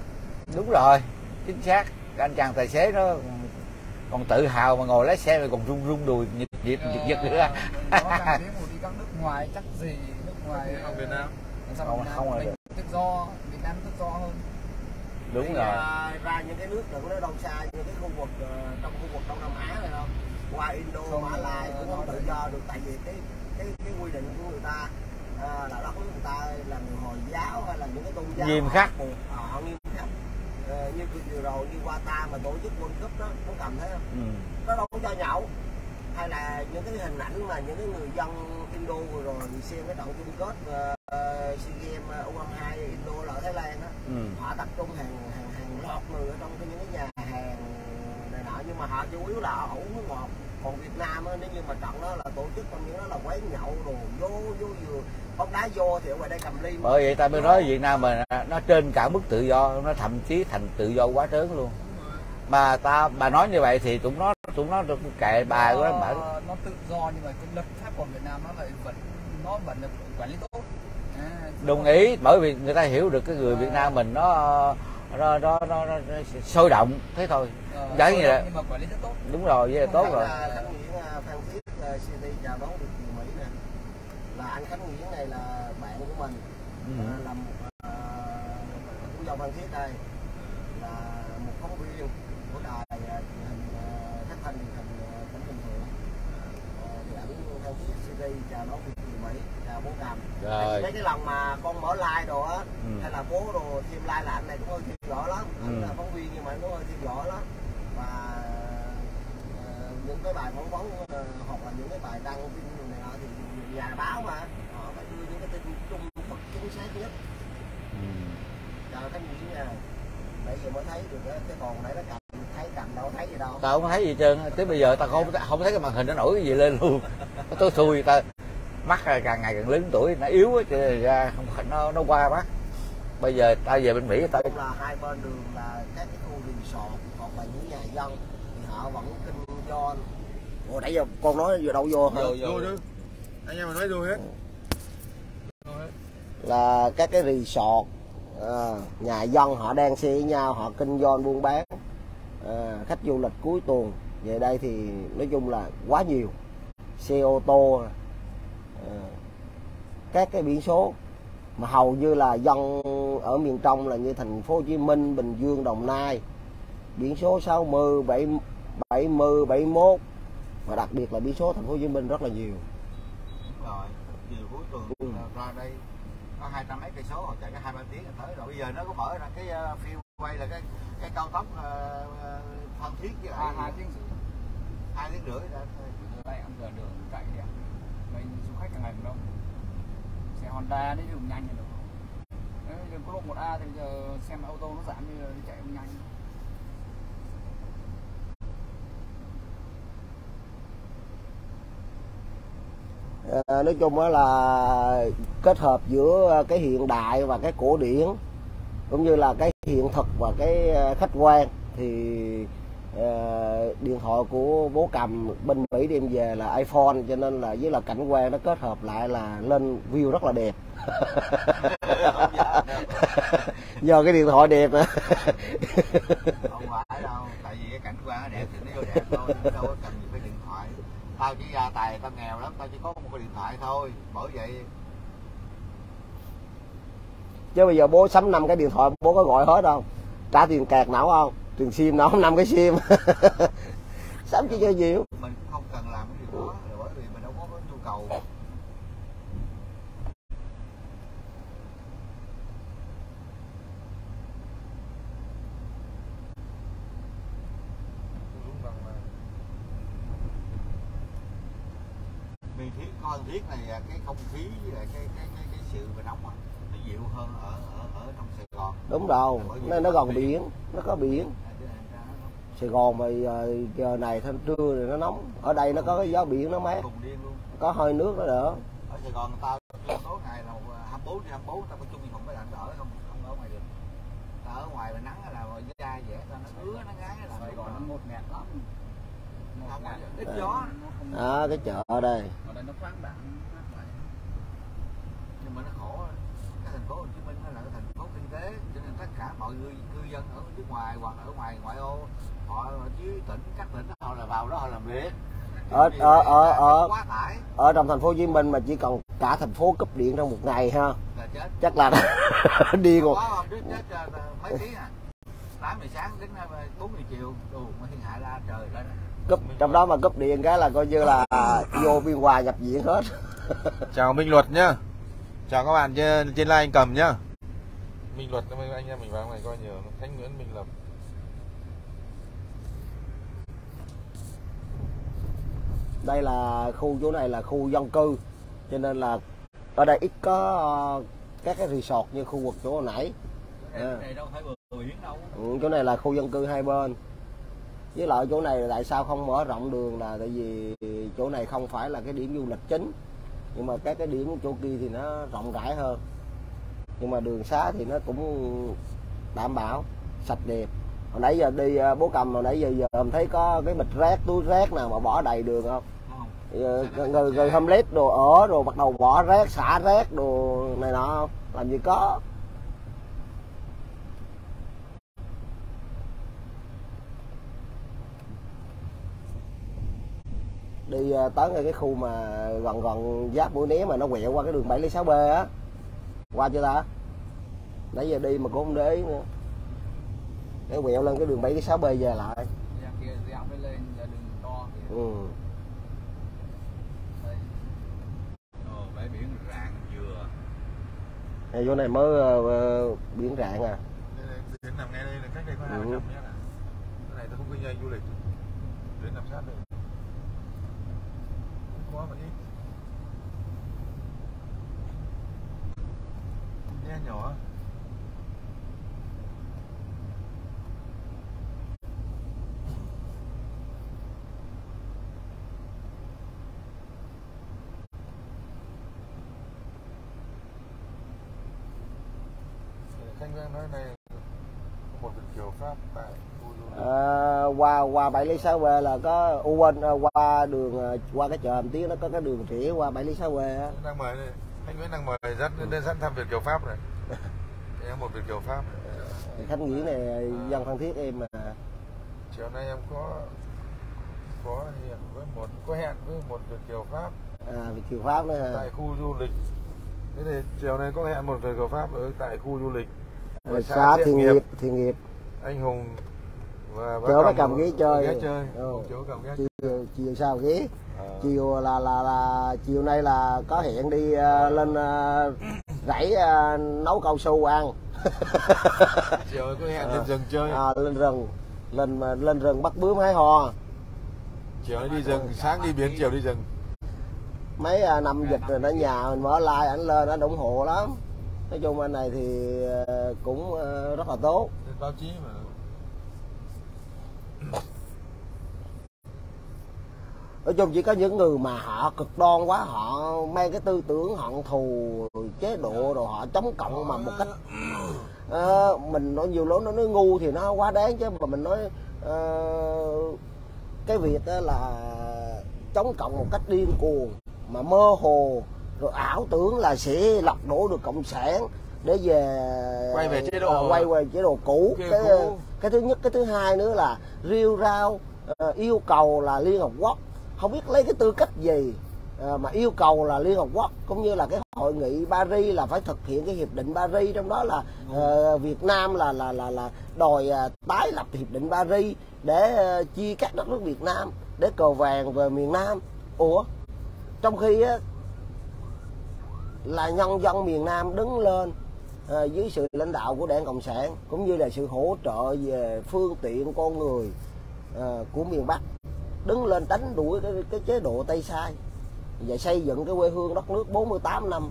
Đúng rồi chính xác. Anh chàng tài xế nó còn tự hào mà ngồi lái xe mà còn rung rung đùi nhịp nhịp giật giật nữa. một đi các nước ngoài chắc gì nước ngoài Ở Việt Nam. sao Không- Việt Nam không là mình tự do Việt Nam tự do hơn. Đúng Đi, rồi. à, ra những cái nước đừng có đâu xa những cái khu vực ờ, trong khu vực Đông Nam Á này không qua Indo, Không, Mã Lai ờ, cũng không tự do được. Tại vì cái cái cái quy định của người ta à, là đất nước người ta là người hồi giáo hay là những cái tôn giáo Nghiêm khắc. họ, họ nghiêm Ờ, như vừa rồi như Qatar mà tổ chức World Cup đó nó cầm thấy không ừ. nó đâu có cho nhậu hay là những cái hình ảnh mà những cái người dân Indo vừa rồi xem cái trận chung kết uh, SEA Games uh, U22 Indo là Thái Lan đó Ừ. họ tập trung hàng hàng hàng loạt người ở trong cái những cái nhà hàng này nọ nhưng mà họ chủ yếu là họ uống nước ngọt còn Việt Nam á, nếu như mà trận đó là tổ chức trong những đó là quán nhậu đồ vô vô vừa bóng đá vô thì ở ngoài đây cầm ly bởi vậy ta mới nói Việt Nam mình nó trên cả mức tự do nó thậm chí thành tự do quá trớn luôn. Mà ta bà nói như vậy thì tụi nó tụi nó kệ bà của nó bảo nó, tự do nhưng mà cái luật pháp của Việt Nam nó lại vẫn nó vẫn được quản lý tốt. À, đồng ý bởi vì người ta hiểu được cái người Việt Nam mình nó nó nó, nó, nó, nó sôi động thế thôi. Ờ, sôi như là- nhưng mà quản lý rất tốt. Đúng rồi vậy là tốt rồi. à, Khánh Nguyễn à, Phan Thiết à, City chào đón được kỳ Mỹ nè là anh Khánh Nguyễn này là bạn của mình. Ừ. à, là một à, của dòng Phan Thiết đây. Là một phóng viên của đài à, truyền hình à, phát thanh truyền hình tỉnh Bình Thuận. Thì ảnh Phan Thiết City chào đón được kỳ Mỹ chào bố cầm rồi. Mấy cái lần mà con mở like đồ á Ừ. hay là bố đồ thêm like là anh này cũng hơi thiệt giỏi lắm. Anh Ừ. là phóng viên nhưng mà anh cũng hơi thiệt giỏi lắm. Và ờ, những cái bài phỏng vấn ờ, hoặc là những cái bài đăng tin này nọ thì nhà báo mà. Họ phải đưa những cái tin trung thực chính xác nhất. Ừ. chào khánh nguyễn nha nãy giờ mới thấy được cái còn nãy nó cầm thấy cầm đâu thấy gì đâu. Tao không thấy gì hết trơn tới bây giờ tao không không thấy cái màn hình nó nổi cái gì lên luôn. Tôi xui tao mắt càng ngày càng lớn tuổi nó yếu á ra không nó nó qua mắt. Bây giờ tao về bên mỹ tao là hai bên đường là các cái khu resort hoặc là những nhà dân thì họ vẫn kinh doanh. Ủa nãy giờ con nói vừa đâu vô hả? Vô, Vô chứ anh em mà nói rồi hết. Là các cái resort à, nhà dân họ đang xe với nhau họ kinh doanh buôn bán. À, khách du lịch cuối tuần về đây thì nói chung là quá nhiều. Xe ô tô à, các cái biển số. Mà hầu như là dân ở miền trong là như thành phố Hồ Chí Minh, Bình Dương, Đồng Nai. Biển số 60, 70, 70, 71 và đặc biệt là biển số thành phố Hồ Chí Minh rất là nhiều rồi. Chiều cuối tuần Ừ. ra đây có hai trăm mấy cây số họ chạy cái hai ba tiếng là tới rồi. Bây giờ nó có mở ra cái uh, phiêu quay là cái cái cao tốc uh, phan thiết với lại hai hai tiếng rưỡi. hai tiếng rưỡi giờ đây ăn giờ đường chạy đẹp mình du khách càng ngày đông xe Honda đấy đường nhanh Đấy, đường quốc lộ 1A thì bây giờ xe ô tô nó giảm như đi chạy không nhanh À, nói chung á là kết hợp giữa cái hiện đại và cái cổ điển cũng như là cái hiện thực và cái ờ, khách quan thì ờ, điện thoại của bố cầm bên Mỹ đem về là iPhone cho nên là với là cảnh quan nó kết hợp lại là lên view rất là đẹp. Do cái điện thoại đẹp mà không phải đâu tại vì cái cảnh quan nó đẹp thì nó vô đẹp thôi đâu có cần gì cái điện thoại tao chỉ ra tài tao nghèo lắm tao chỉ có một cái điện thoại thôi bởi vậy. Chứ bây giờ bố sắm năm cái điện thoại bố có gọi hết không? Trả tiền kẹt não không? Tiền sim nó năm cái sim. Sắm chi cho nhiều? Mình cũng không cần làm cái điều đó là bởi vì mình đâu có cái nhu cầu đúng rằng là miền thiết có thân thiết này là cái không khí với lại cái cái cái, cái sự mà nóng á nó dịu hơn ở ở ở trong Sài Gòn. Đúng đâu nó nó gần biển nó có biển. Nó Sài Gòn mà giờ, giờ này thêm trưa thì nó nóng. Ở đây nó có cái gió biển nó mát. Cùng điên luôn. Có hơi nước nó đỡ. Ở Sài Gòn người ta tối ngày là 24 trên 24 người ta có chung phòng máy lạnh đỡ không? Không ở ngoài được. Ta ở ngoài mà nắng là da dẻ ta nó ứa nó ngái là Sài Gòn nó ngột ngạt lắm. Không ngạt. ít gió. À, cái chợ ở đây. Ở đây nó khoáng đẳng mát lạnh. nhưng mà nó khổ cái thành phố Hồ Chí Minh nó là cái thành phố kinh tế. Cho nên tất cả mọi người cư dân ở nước ngoài hoặc ở ngoài ngoại ô họ ở dưới tỉnh các tỉnh họ là vào đó họ làm việc. Ở- ở- ở- ở- ở trong thành phố Hồ Chí Minh mà chỉ cần cả thành phố cúp điện trong một ngày ha. Là chết. Chắc là rồi mấy tiếng à. 8 giờ sáng đến 4 giờ chiều. Đủ mà thiên hạ la trời lên. Cúp trong đó mà cúp điện cái là coi như là vô biên hòa nhập viện hết. Chào Minh Luật nhá chào các bạn trên trên live anh cầm nhá. Minh Luật anh em mình vào này coi nhiều Thanh Nguyễn Minh Lập. Đây là khu chỗ này là khu dân cư cho nên là ở đây ít có ờ, các cái resort như khu vực chỗ hồi nãy. À. này đâu phải bờ biển đâu. Ừ, chỗ này là khu dân cư hai bên. Với lại chỗ này tại sao không mở rộng đường là tại vì chỗ này không phải là cái điểm du lịch chính nhưng mà các cái điểm chỗ kia thì nó rộng rãi hơn. Nhưng mà đường xá thì nó cũng đảm bảo, sạch đẹp. Hồi nãy giờ đi à, bố cầm hồi nãy giờ giờ em thấy có cái bịch rác, túi rác nào mà bỏ đầy đường không? Người người hâm lết đồ ở, rồi bắt đầu bỏ rác, xả rác đồ này nọ không? Làm gì có. Đi ờ, tới ngay cái khu mà gần gần giáp mũi né mà nó quẹo qua cái đường 706 b á. Qua chưa ta? Nãy giờ đi mà cũng không để ý nữa. Cái quẹo lên cái đường 706 b về lại. Ra kia dẻo mới lên ra đường to kìa ừ. Biển Này, chỗ này mới ờ, biển rạng à. Tuyến nằm ngay đây là cách đây có Ừ. 200 mét à. Cái này tôi không kinh doanh du lịch. Tuyến nằm sát đây quá có mà ít Nghe nhỏ à? Thanh Giang nói này một Việt kiều Pháp tại khu à, qua qua 706 b là có u quên ờ, qua đường ờ, qua cái chợ hầm tiếng nó có cái đường rỉa qua 706 b á. Đang mời anh Nguyễn đang mời dẫn đến dẫn thăm Việt kiều Pháp này em một Việt kiều Pháp. Khách nghĩ này dân thân thiết em mà. Chiều nay em có có hẹn với một có hẹn với một Việt kiều Pháp. À, Việt kiều Pháp nữa tại khu du lịch. Thế thì chiều nay có hẹn một Việt kiều Pháp ở tại khu du lịch. Ở Rồi xã thiện nghiệp thiện nghiệp. Anh Hùng và Chở bác Cầm ghế chơi. ghé chơi. Ừ. chỗ cầm ghé chiều, chiều sau ghé Ờ. chiều là là là chiều nay là có hẹn đi ờ, lên ờ, rẫy ờ, nấu cao su ăn. Chiều có hẹn lên rừng chơi. À, lên rừng. Lên lên rừng bắt bướm hái ho chiều đi rừng sáng đi biển chiều đi rừng. Mấy à, năm dịch rồi ở nhà mình mở like ảnh lên ảnh ủng hộ lắm. Nói chung anh này thì cũng rất là tốt. Báo chí mà nói chung chỉ có những người mà họ cực đoan quá họ mang cái tư tưởng hận thù chế độ rồi họ chống cộng mà một cách ờ, mình nói nhiều lúc nó nói ngu thì nó quá đáng chứ mà mình nói ờ, cái việc đó là chống cộng một cách điên cuồng mà mơ hồ rồi ảo tưởng là sẽ lật đổ được cộng sản để về Quay về chế độ- ờ, quay về chế độ cũ cái cũ. cái thứ nhất cái thứ hai nữa là riêu rao ờ, yêu cầu là liên hợp quốc không biết lấy cái tư cách gì ờ, mà yêu cầu là liên hợp quốc cũng như là cái hội nghị Paris là phải thực hiện cái hiệp định Paris. Trong đó là ờ, Việt Nam là là là là đòi ờ, tái lập hiệp định Paris để ờ, chia cắt đất nước Việt Nam để cờ vàng về miền Nam. Ủa? Trong khi á, là nhân dân miền Nam đứng lên ờ, dưới sự lãnh đạo của đảng cộng sản cũng như là sự hỗ trợ về phương tiện con người ờ, của miền Bắc đứng lên đánh đuổi cái, cái chế độ Tây sai. Và xây dựng cái quê hương đất nước 48 năm.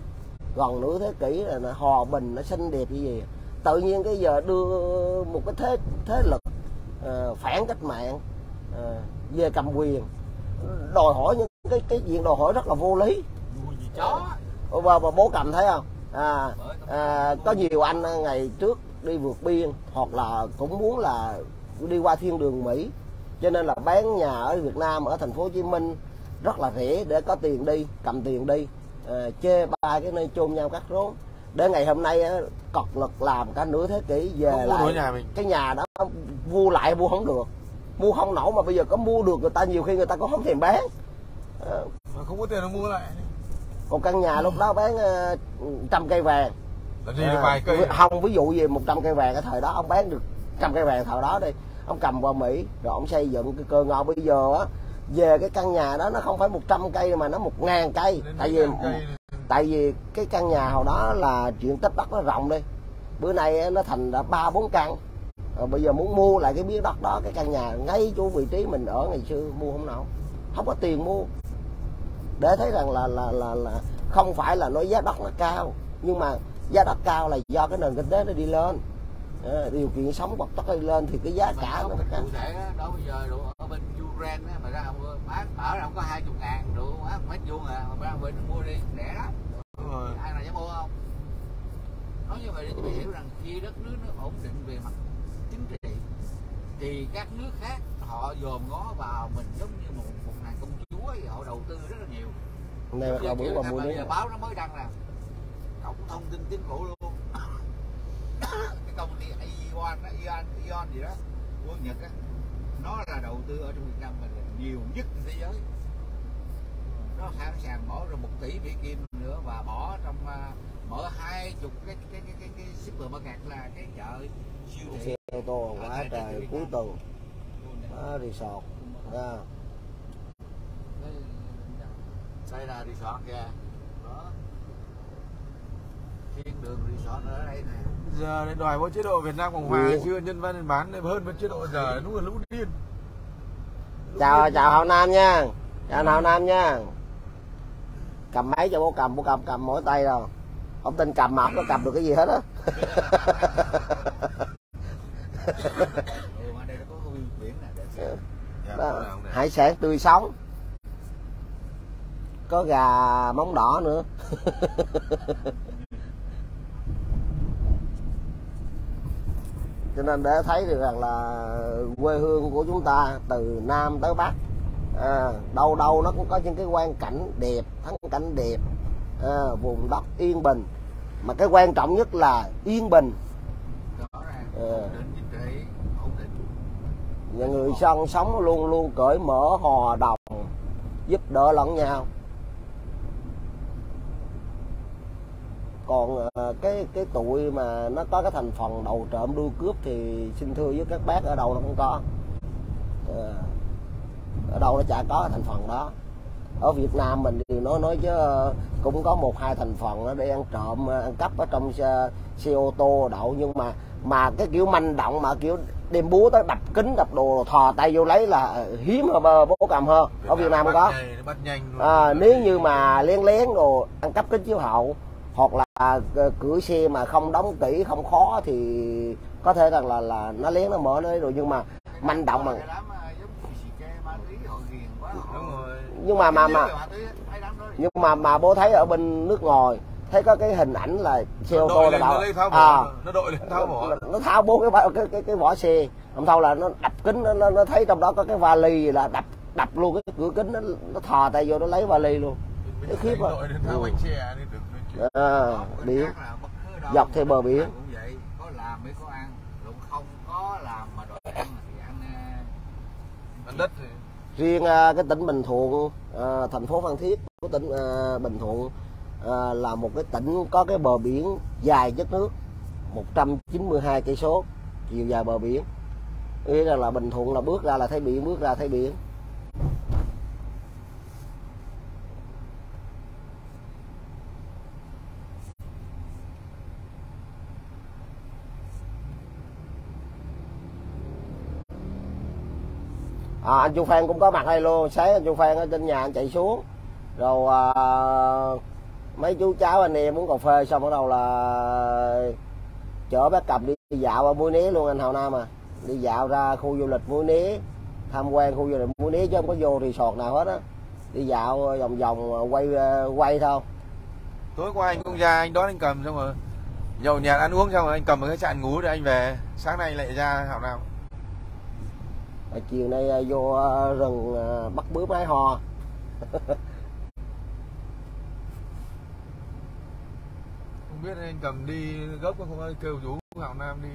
Gần nửa thế kỷ là hòa bình nó xinh đẹp như gì tự nhiên cái giờ đưa một cái thế thế lực uh, phản cách mạng uh, về cầm quyền. Đòi hỏi những cái cái chuyện đòi hỏi rất là vô lý. Và, và bố cầm thấy không? À, à, có nhiều anh à, ngày trước đi vượt biên hoặc là cũng muốn là đi qua thiên đường Mỹ cho nên là bán nhà ở Việt Nam ở thành phố Hồ Chí Minh rất là rẻ để có tiền đi cầm tiền đi à, chê ba cái nơi chôn nhau cắt rốn. Để ngày hôm nay á, cật lực làm cả nửa thế kỷ về Không lại nhà mình. cái nhà đó mua lại mua không được. Mua không nổi mà bây giờ có mua được người ta nhiều khi người ta cũng không thèm bán. Mà không có tiền nó mua lại. còn căn nhà lúc đó bán ờ, trăm cây vàng. Làm gì được À, vài cây ví- không ví dụ về 100 cây vàng cái thời đó ông bán được trăm cây vàng thời đó đi ông cầm qua Mỹ rồi ông xây dựng cái cơ ngõ. Bây giờ á về cái căn nhà đó nó không phải 100 cây mà nó một ngàn cây. Tại vì tại vì cái căn nhà hồi đó là diện tích đất nó rộng đi. Bữa nay nó thành đã ba bốn căn. Rồi bây giờ muốn mua lại cái miếng đất đó cái căn nhà ngay chỗ vị trí mình ở ngày xưa mua không nổi. Không có tiền mua. Để thấy rằng là là là là không phải là nói giá đất nó cao nhưng mà giá đất cao là do cái nền kinh tế nó đi lên Ờ, điều kiện sống vật chất đi lên thì cái giá cả nó cao. cụ thể đó, đó bây giờ độ ở bên Ukraine á mà ra ông bán ở đâu có hai chục ngàn độ á, mét vuông à mà ra bên mua đi rẻ lắm. Rồi. ai nào dám mua không? Nói như vậy để chúng ta hiểu rằng khi đất nước nó ổn định về mặt chính trị thì các nước khác họ dòm ngó vào mình giống như một một nàng công chúa vậy, họ đầu tư rất là nhiều. Này mà Giờ cậu bữa là mua báo nó mới đăng là cổng thông tin chính phủ luôn công ty Ion á, Ion Ion gì đó của Nhật á nó là đầu tư ở trong Việt Nam mình là nhiều nhất trên thế giới nó sẵn sàng bỏ ra một tỷ Mỹ Kim nữa và bỏ trong à, mở hai chục cái cái cái cái, cái supermarket là cái chợ siêu thị xe ô tô quá trời cuối tuần đó, resort đó. đây là resort kìa thiên đường resort ở đây nè. Giờ lại đòi mỗi chế độ Việt Nam Cộng Hòa Ừ. chưa nhân văn bán hơn với chế độ giờ đúng là lũ điên. Lũ chào điên. chào hậu nam nha. Chào hậu nam nha. Cầm máy cho bố cầm bố cầm cầm mỗi tay rồi ông tin cầm mà không có cầm được cái gì hết á. Mà đây nó có view biển nè đẹp xinh. Dạ, đó, ông này. hải sản tươi sống. Có gà móng đỏ nữa cho nên để thấy được rằng là quê hương của chúng ta từ nam tới bắc à, đâu đâu nó cũng có những cái quan cảnh đẹp thắng cảnh đẹp à, vùng đất yên bình. Mà cái quan trọng nhất là yên bình. Và người dân sống luôn luôn cởi mở hòa đồng giúp đỡ lẫn nhau còn ờ, cái cái tụi mà nó có cái thành phần đầu trộm đuôi cướp thì xin thưa với các bác ở đâu nó không có. Ờ, ở đâu nó chả có cái thành phần đó. Ở Việt Nam mình thì nói nói chứ ờ, cũng có một hai thành phần nó để ăn trộm ăn cắp ở trong xe, xe ô tô đậu. Nhưng mà mà cái kiểu manh động mà kiểu đem búa tới đập kính đập đồ thò tay vô lấy là hiếm hơn bố cầm hơn. Ở Việt Nam có. à, nếu như mà lén lén đồ ăn cắp kính chiếu hậu hoặc là ờ, cửa xe mà không đóng kỹ không khó thì có thể rằng là là nó lén nó mở nó rồi nhưng mà manh động mà à, rồi. nhưng mà mà mà nhưng mà mà bố thấy ở bên nước ngoài thấy có cái hình ảnh là xe ô tô là tháo à. Nó đội lên tháo bỏ. nó, tháo bốn cái, cái cái cái vỏ xe không thâu là nó đập kính nó, nó nó thấy trong đó có cái vali là đập đập luôn cái cửa kính nó nó thò tay vô nó lấy vali luôn Cái khiếp đánh Ờ, à. biển dọc theo bờ biển. có làm mới có ăn không có làm mà đòi ăn thì ăn thì riêng à, cái tỉnh Bình Thuận à, thành phố Phan Thiết của tỉnh à, Bình Thuận à, là một cái tỉnh có cái bờ biển dài nhất nước 192 cây số chiều dài bờ biển ý là, là bình thuận là bước ra là thấy biển bước ra thấy biển à, anh Chu Phan cũng có mặt đây luôn sáng anh Chu Phan ở trên nhà anh chạy xuống. Rồi à, mấy chú cháu anh em muốn cà phê xong bắt đầu là chở bác cầm đi dạo ở mũi né luôn anh Hào Nam à. Đi dạo ra khu du lịch mũi né tham quan khu du lịch mũi né chứ không có vô resort nào hết á. Đi dạo vòng vòng à, quay à, quay thôi. Tối qua anh cũng ra anh đón anh cầm xong rồi. Nhậu nhẹt ăn uống xong rồi anh cầm một cái chạn ngủ để anh về. Sáng nay lại ra hảo nào à, chiều nay à, vô à, rừng à, bắt bướm hái ho. Không biết anh cầm đi gốc có không ơi kêu rú hảo nam đi.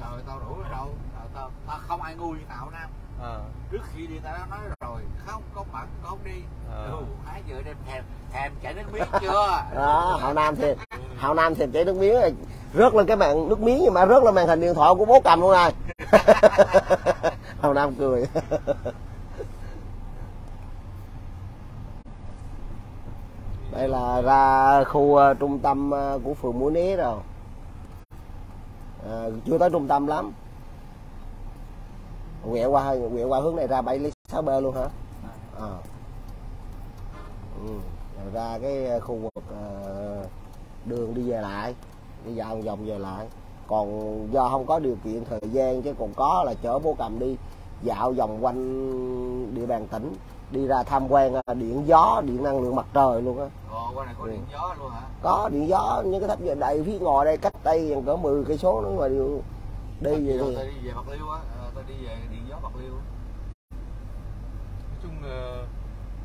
Trời tao đủ rồi đâu. Tao, tao, tao không ai ngu như tao nam. À. trước khi đi tao đã nói rồi. Không có bận không đi. À. ừ, hái giờ đem thèm thèm chảy nước miếng chưa? Đó Hào Nam thì Hào Nam thì chảy nước miếng rồi, rớt lên cái màn nước miếng nhưng mà rớt lên màn hình điện thoại của bố cầm luôn này Hào đang cười. Đây là ra khu ờ, trung tâm ờ, của phường Mũi Né rồi. À, chưa tới trung tâm lắm. Quẹo qua quẹo qua hướng này ra 7 lý 6 b luôn hả? À. ừ. rồi ra cái khu vực đường đi về lại. Đi dạo vòng về lại. Còn do không có điều kiện thời gian chứ còn có là chở bố cầm đi dạo vòng quanh địa bàn tỉnh đi ra tham quan ờ, điện gió điện năng lượng mặt trời luôn á. Ồ qua này có điện gió luôn hả? Có điện gió những cái tháp giờ đầy phía ngoài đây cách đây gần cỡ 10 cây số nữa ngoài đường đi về đi tao đi về bạc liêu á ờ, tao đi về điện gió bạc liêu nói chung là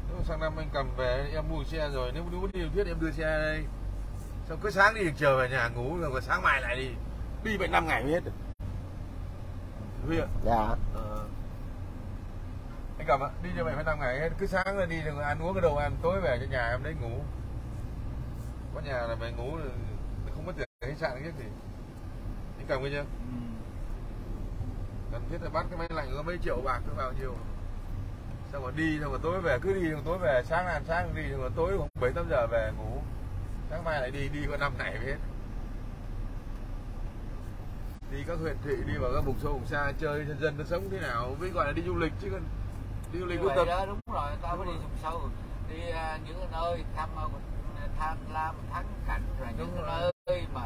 nếu mà sang năm anh cầm về em mua xe rồi nếu muốn đi thiết em đưa xe đây. Xong cứ sáng đi được chiều về nhà ngủ rồi sáng mai lại đi. Đi vậy năm ngày mới hết được. Huy ạ. Dạ. Ờ cầm ạ đi cho mày phải năm ngày hết. Cứ sáng là đi rồi ăn uống cái đồ ăn, tối về cho nhà em đấy ngủ. Có nhà là về ngủ không mất tiền khách sạn cái gì. Đi cầm cái chưa? Cần thiết là bắt cái máy lạnh có mấy triệu bạc, cứ bao nhiêu xong rồi đi, xong rồi tối về, cứ đi, xong rồi tối về. Sáng ăn, sáng đi, xong rồi tối khoảng bảy, tám giờ về ngủ. Sáng mai lại đi đi có năm ngày hết. Đi các huyện thị, đi vào các vùng sâu, vùng xa, chơi dân dân nó sống thế nào với gọi là đi du lịch chứ còn đi du lịch như có vậy tập đó đúng rồi tao mới đi vùng sâu đi à, những nơi thăm à, tham lam thắng cảnh rồi những nơi mà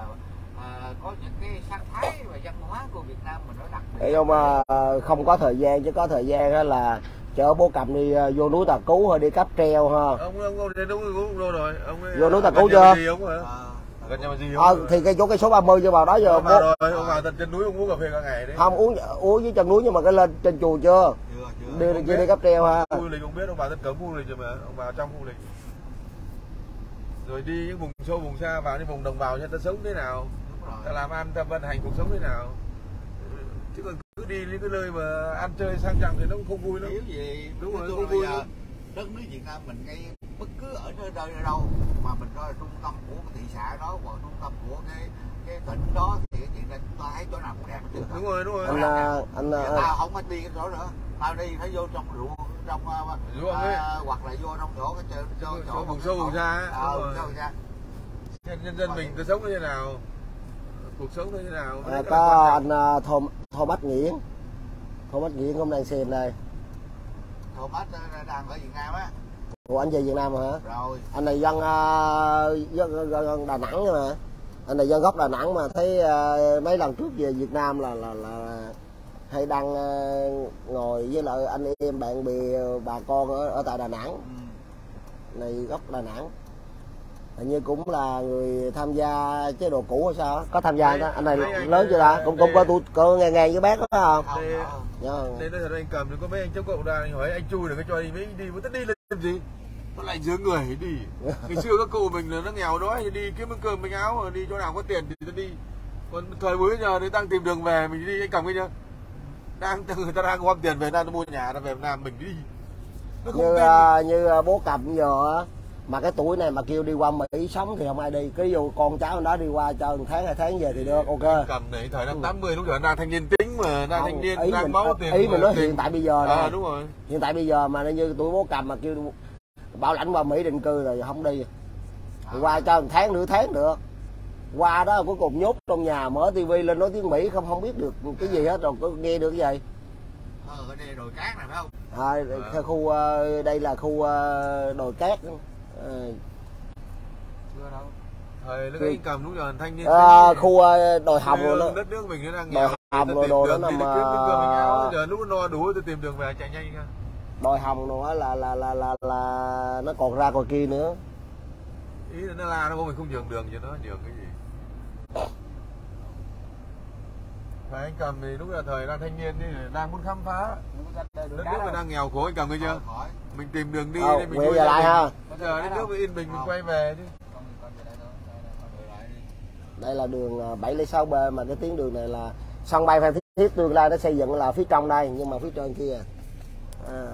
à, có những cái sắc thái và văn hóa của Việt Nam mình nó đặc biệt. Để không à, không có thời gian chứ có thời gian á là chở bố cầm đi à, vô núi Tà Cú hay đi cáp treo ha. Ông ông ông đúng đúng đâu rồi. Ông ấy Vô núi Tà Cú chưa? bà dì ông hả à, gì ờ thì cái chỗ cái số 30 cho vào đó giờ ông bố rồi ông vào chân núi ông uống cà phê cả ngày đấy không uống uống dưới chân núi nhưng mà cái lên trên chùa chưa chưa chưa đi không cáp treo ha. Khu du lịch ông biết ông vào tận cổng khu du lịch rồi mà ông vào trong khu du lịch. Rồi đi những vùng sâu vùng xa vào những vùng đồng bào cho ta sống thế nào ta làm ăn ta vận hành cuộc sống thế nào. Chứ còn cứ đi những cái nơi mà ăn chơi sang trọng thì nó cũng không vui lắm. Thiếu gì Đúng rồi, không vui lắm. đất nước Việt Nam mình cái bất cứ ở nơi đâu mà mình là trung tâm của cái thị xã đó hoặc trung tâm của cái tỉnh đó thì cái chuyện này chúng ta thấy chỗ nào cũng đẹp hết trơn đúng rồi đúng rồi. Anh à, anh à, tao không có đi cái chỗ nữa. Tao đi phải vô trong ruộng trong uh, Ruộng ấy. hoặc là vô trong chỗ cái chỗ chỗ, Chỗ vùng sâu, vùng xa ờ vùng sâu vùng xa nhân, dân mình ta sống như thế nào? Cuộc sống như thế nào? À, là có anh à, Thom Thomas Nghiễn Thomas Nghiễn cũng đang xem đây Thomas ờ, đang ở Việt Nam á. Ủa anh về Việt Nam hả? Rồi. Anh này dân, à, dân, dân, dân Đà Nẵng mà anh này dân gốc Đà Nẵng mà thấy à, mấy lần trước về Việt Nam là là, là hay đăng à, ngồi với lại anh em bạn bè bà con ở, ở tại Đà Nẵng. Ừ. này gốc Đà Nẵng. Hình như cũng là người tham gia chế độ cũ hay sao có tham gia đó anh này anh- lớn chưa ta? cũng cũng có tu có ngang ngang với bác đó không? Không Đây- nên là anh cầm thì có mấy anh cộng ra anh hỏi anh chui được cái cho đi mấy đi mà tất đi làm gì nó lại giữa người đi. Ngày xưa các cụ mình là nó nghèo đói thì đi kiếm cơm miếng áo rồi đi chỗ nào có tiền thì nó đi. Còn thời buổi giờ thì đang tìm đường về mình đi anh cầm cái nhá. Đang người ta đang gom tiền về Nam nó mua nhà nó về Việt Nam mình đi. Nó không như à, như à, bố cầm giờ á, mà cái tuổi này mà kêu đi qua Mỹ sống thì không ai đi. Cứ vô con cháu đó đi qua cho một tháng hai tháng về thì được ok. Cầm này thời năm 80 lúc giờ đang thanh niên tính mà đang thanh niên đang máu tiền ý mình nói tiền- hiện tại bây giờ à, nè. đúng rồi. Hiện tại bây giờ mà như tuổi bố cầm mà kêu bảo lãnh qua Mỹ định cư rồi không đi. Thì qua cho một tháng nửa tháng được. Qua đó cuối cùng nhốt trong nhà mở tivi lên nói tiếng Mỹ không không biết được cái gì hết rồi có nghe được gì? Ờ ở đây đồi cát này phải không? À, theo khu ờ, đây là khu ờ, đồi cát. Ờ, chưa đâu. Thời lúc ấy cầm lúc giờ thanh niên ờ, thanh- khu ờ, đồi hồng rồi đó. đất nước mình nó đang Đồi nghèo. hồng Người ta rồi đồ đi nằm, ờ, giờ lúc nó no đủ tôi tìm đường về chạy nhanh ra đồi hồng nữa là là là là là nó còn ra ngoài kia nữa. Ý là nó la nó mình không nhường đường cho nó nhường cái gì? Thời anh cầm thì lúc là thời đang thanh niên thì đang muốn khám phá. Đất nước mình đang nghèo khổ anh cầm thấy chưa? Khỏi. Mình tìm đường đi Ờ, để mình quay lại đình. ha. Có giờ đất nước yên bình mình Không. quay về mình đi. đây là đường ờ, 706B mà cái tuyến đường này là sân bay Phan Thiết. Tương lai nó xây dựng là phía trong đây nhưng mà phía trên kia à.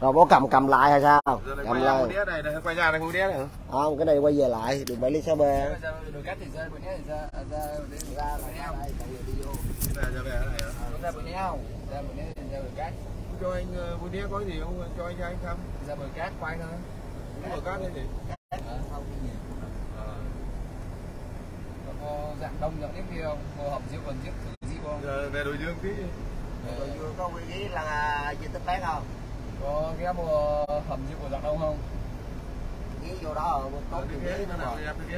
rồi bố cầm cầm lại hay sao này cầm quay lại đĩa này quay ra này một đĩa này hả không cái này quay về lại đường 706B Nếu mà ra đường cát thì ra bữa nay thì ra ra bữa nay ra ra là bữa ra nay đây cậu người đi vô cái này ra về cái này hả Không ra bữa nay không? Ra bữa nay thì ra đường cát. cho anh ờ, một đĩa có gì không cho anh cho anh thăm Ra bờ cát quay thôi. bờ cát đây Ờ, không. Ờ. Có dạng đông dạng tiếp kia không? Hầm riêu còn thử riêu không? về đồi dương tí rồi vừa có quy ký là di tích bán không Có ghé mua hầm riêu của dạng đông không? ký vô đó rồi tốt ký nó nữa nào thì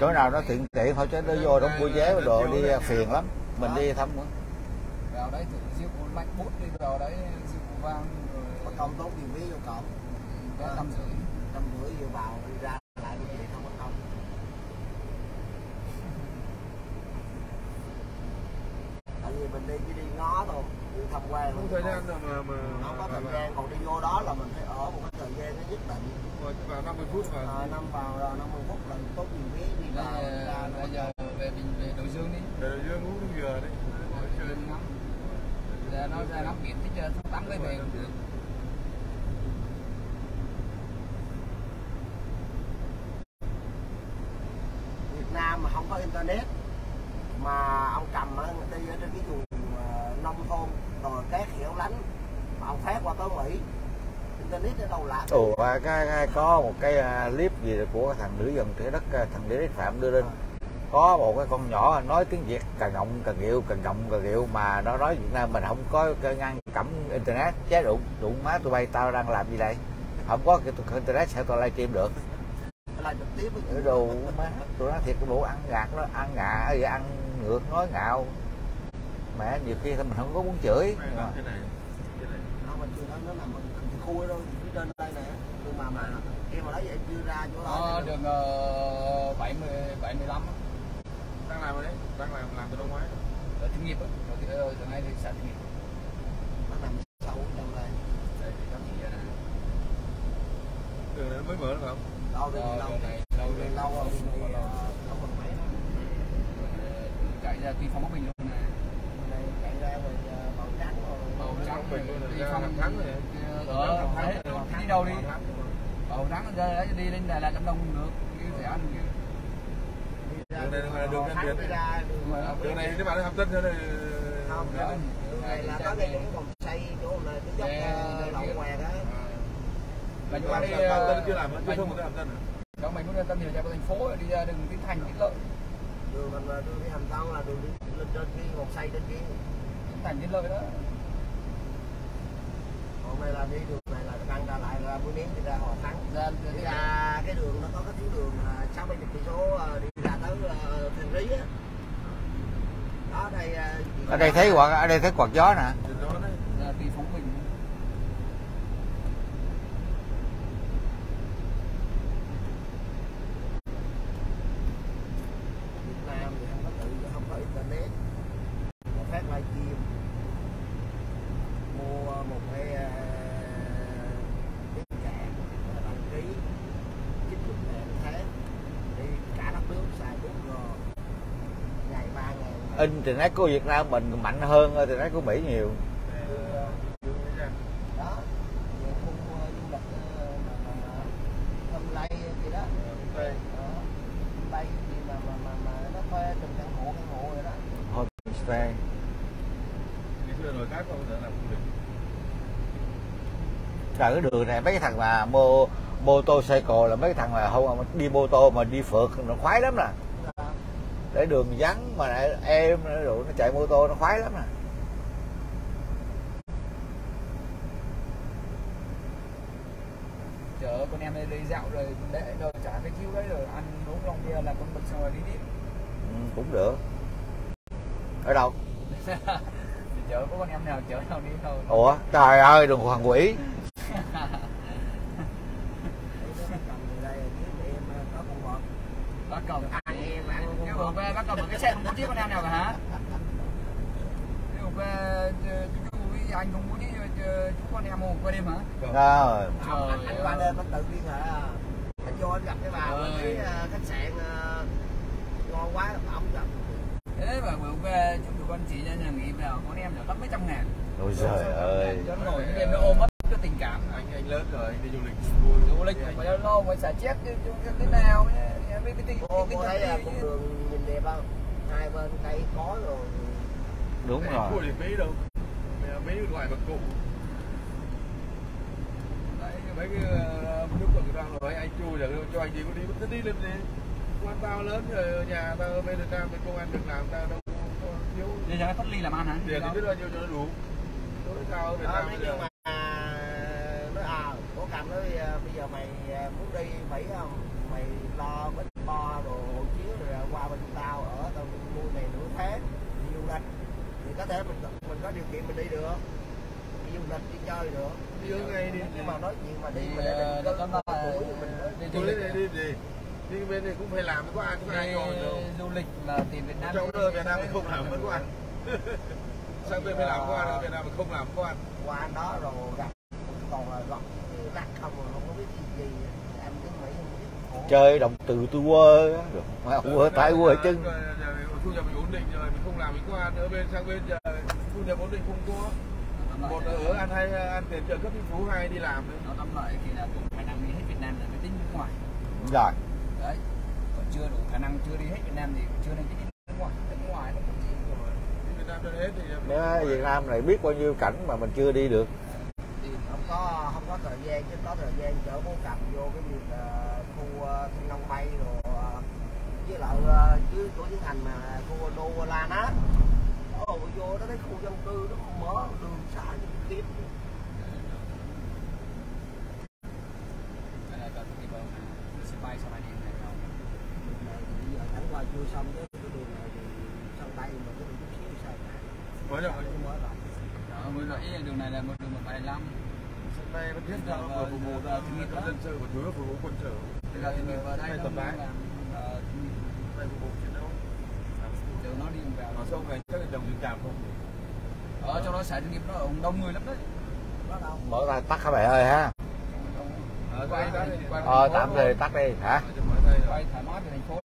chỗ nào nó tiện tiện thôi chứ nó vô đóng mua vé đồ đi phiền lắm mình đi thăm nữa. Vào đấy thử riêu của lạnh bút đi vào đấy riêu của vang mất rồi công tốn tiền phí vô cổng vé năm rưỡi. trăm rưỡi vừa vào đi ra lại cái gì không mất công tại vì mình đi chỉ đi ngó thôi đi tham quan không thời gian rồi mà mà nó có thời gian còn đi vô đó là mình phải ở một cái thời gian nó nhất định vào 50 phút mà à, năm vào rồi năm mươi phút là tốt tiền phí đi Bây vào đi bây giờ về mình về Đồi Dương đi. để đồi dương uống nước dừa đấy Ngồi chơi ngắm. Giờ nó ra ngắm biển thích chưa? Tắm cái về. Việt Nam mà không có internet mà internet ở đâu lạ Ồ, và cái, cái, có một cái à, clip gì của thằng nữ dần trái đất à, thằng Đế Phạm đưa lên. Có một cái con nhỏ nói tiếng Việt càng ngọng càng điệu càng ngọng càng điệu mà nó nói Việt Nam mình không có ngăn cấm internet. Chế đụng đụng má tụi bay tao đang làm gì đây? Không có cái internet sao tao livestream được. Đồ má tụi nó thiệt cái bộ ăn gạt nó ăn ngạ gì ăn ngược nói ngạo. Mẹ nhiều khi mình không có muốn chửi. Mày nhưng mà cái này cái này. Nó nói nó nằm ở cái khu ở đâu phía trên đây nè nhưng mà mà em mà nói vậy chưa ra chỗ đó Nó cho nên- đường uh, 70 75 á. đang làm ở đấy đang làm làm từ đâu ngoái ở thương nghiệp á. Ở thì- ở từ ngay thì xã thương nghiệp. nó nằm sâu trong đây Đây thì các chị này. đường này mới mở được không đâu đi Ờ, lâu đường này lâu rồi. lâu rồi đi ờ, không còn mấy đó Ờ, chạy ra tuy phong Bắc Bình luôn này chạy ra rồi ờ, màu trắng rồi Bầu trắng Bình rồi, luôn rồi, tuy ra phong Thắng rồi. Ờ, đấy, đi đâu đi. Bầu trắng ra đấy đi lên Đà Lạt Lâm Đồng cũng được. Như sẽ ăn như Đường này là đường ven biển đường đường này nếu bạn đi hàm tân cho đây không Đó. đường này là có cái vòng xây chỗ này cái dốc ờ, lậu ngoẹt á. Mình Hàm qua đi tân chưa làm chưa thông được hàm tân à? Đó, mình muốn ra tâm nhiều ra thành phố đi ra đường Tiến Thành Tiến Lợi. Đường mình là đường đi hầm tân là đường đi lên trên kia vòng xây trên kia. Tiến Thành Tiến Lợi đó. còn này là đi đường này là căng ra lại ra mũi nén đi ra hòa thắng. Ra đi ra cái đường nó có cái tuyến đường à, sáu bảy chục cây số à, đi ra tới uh, Thiên Lý á. Đó đây à, ở đây thấy quạt ở đây thấy quạt gió nè lên thì nét của Việt Nam mình mạnh hơn, thì nét của Mỹ nhiều. Homestay trời cái đường này mấy thằng mà mô mô tô xe cộ là mấy thằng mà không, đi mô tô mà đi phượt, nó khoái lắm nè để đường vắng mà lại êm rồi nó chạy mô tô nó khoái lắm nè chở con em đi, đi dạo rồi để rồi trả cái chiếu đấy rồi ăn uống xong kia là con bật xong rồi đi tiếp ừ, cũng được. Ở đâu? Chở có con em nào chở nào đi đâu. Ủa trời ơi đừng hoàng quỷ đây kiếm em có con bọt bác cầm ăn em ăn con cái bác cầm một cái xe không có chiếc con em nào cả hả? Cái hộp về chú chú với anh không có chiếc chú con em một qua đêm hả? Đó. Không, anh, anh qua đêm anh tự liên hệ à. anh vô anh gặp cái bà Ơi. cái ờ, khách sạn ờ, ngon quá ông gặp. Thế mà vừa về chú tụi con chỉ cho nhà nghỉ vào con em được mất mấy trăm ngàn. Ôi trời ơi. Cho nó ngồi cái đêm nó ôm mất cái tình cảm. Anh anh lớn rồi anh đi du lịch. Vui du lịch phải lo phải xả chết chứ chứ cái thế nào em biết cái tinh cô tinh đẹp không? Hai bên cây có rồi. Đúng mua rồi. thì phí đâu? Mấy loại bằng cụ. Đấy mấy cái ờ, nước người ta nói anh chui rồi cho anh đi có đi có đi làm gì quan tao lớn rồi nhà tao ở bên Việt Nam bên công an việc làm tao đâu có thiếu. Bây giờ phát ly làm ăn hả? tiền thì biết bao nhiêu cho nó đủ. Đối tao ở Việt Ờ, Nam nếu bây như giờ. mà nói à có cầm nói bây giờ mày muốn đi phải không? Mày lo bến bo rồi hộ chiếu rồi à, qua bên tao ở tao mua này nửa tháng đi du lịch thì có thể mình mình có điều kiện mình đi được. Đi du lịch đi chơi được. Đi ở ngay đi. Nhưng mà nói chuyện mà đi mà để ờ, một là tuổi thì mình đi tôi đi. đi đi. Đi bên này cũng phải làm có ai có ai đâu du lịch là tiền Việt Nam trong Việt Nam không làm vẫn có ăn. Sang bên phải làm có ăn Việt Nam mà không làm có ăn. Qua anh đó rồi gặp còn là gọt lắc không rồi không có biết gì gì em cứ nghĩ không biết. Chơi động từ tôi quơ mà quơ tay quơ chân Rồi, giờ thu nhập mình ổn định rồi mình không làm mình có ăn. Ở bên sang bên giờ nhập ổn định không có một ở ăn hay ăn tiền trợ cấp chính phủ hai đi làm đấy nó tóm lại thì là đủ khả năng đi hết Việt Nam là mới tính nước ngoài. Đúng rồi. Đấy. Còn chưa đủ khả năng chưa đi hết Việt Nam thì chưa nên tính nước ngoài. Nước ngoài nó cũng Việt Nam cho hết thì Nếu Việt Nam này biết bao nhiêu cảnh mà mình chưa đi được. Thì không có không có thời gian chứ có thời gian chở bố cầm vô cái việc uh, khu uh, thiên long bay rồi uh, với lại uh, dưới của Tiến Thành mà khu Đô La Nát Đó thấy khu dân cư nó mở đường xá tiếp. Là chưa xong chứ cái đường này thì sân bay mà cái đường chút xíu sai mới rồi. Mới mở lại đó mới là đường này là một đường 175 sân bay nó thiết nó vừa phục vụ Giờ thì nghiệp đó. dân sự và thứ phục vụ quân sự bây giờ thì nghiệp ở đây phục vụ chiến đấu từ nó đi vào. Sông này cảm không ở trong đó xã doanh nghiệp nó đông người lắm đấy. Mở ra tắt các bạn ơi ha. Qua ờ tạm thời tắt đi hả? Ở trong đây rồi. quay thoải mái về thành phố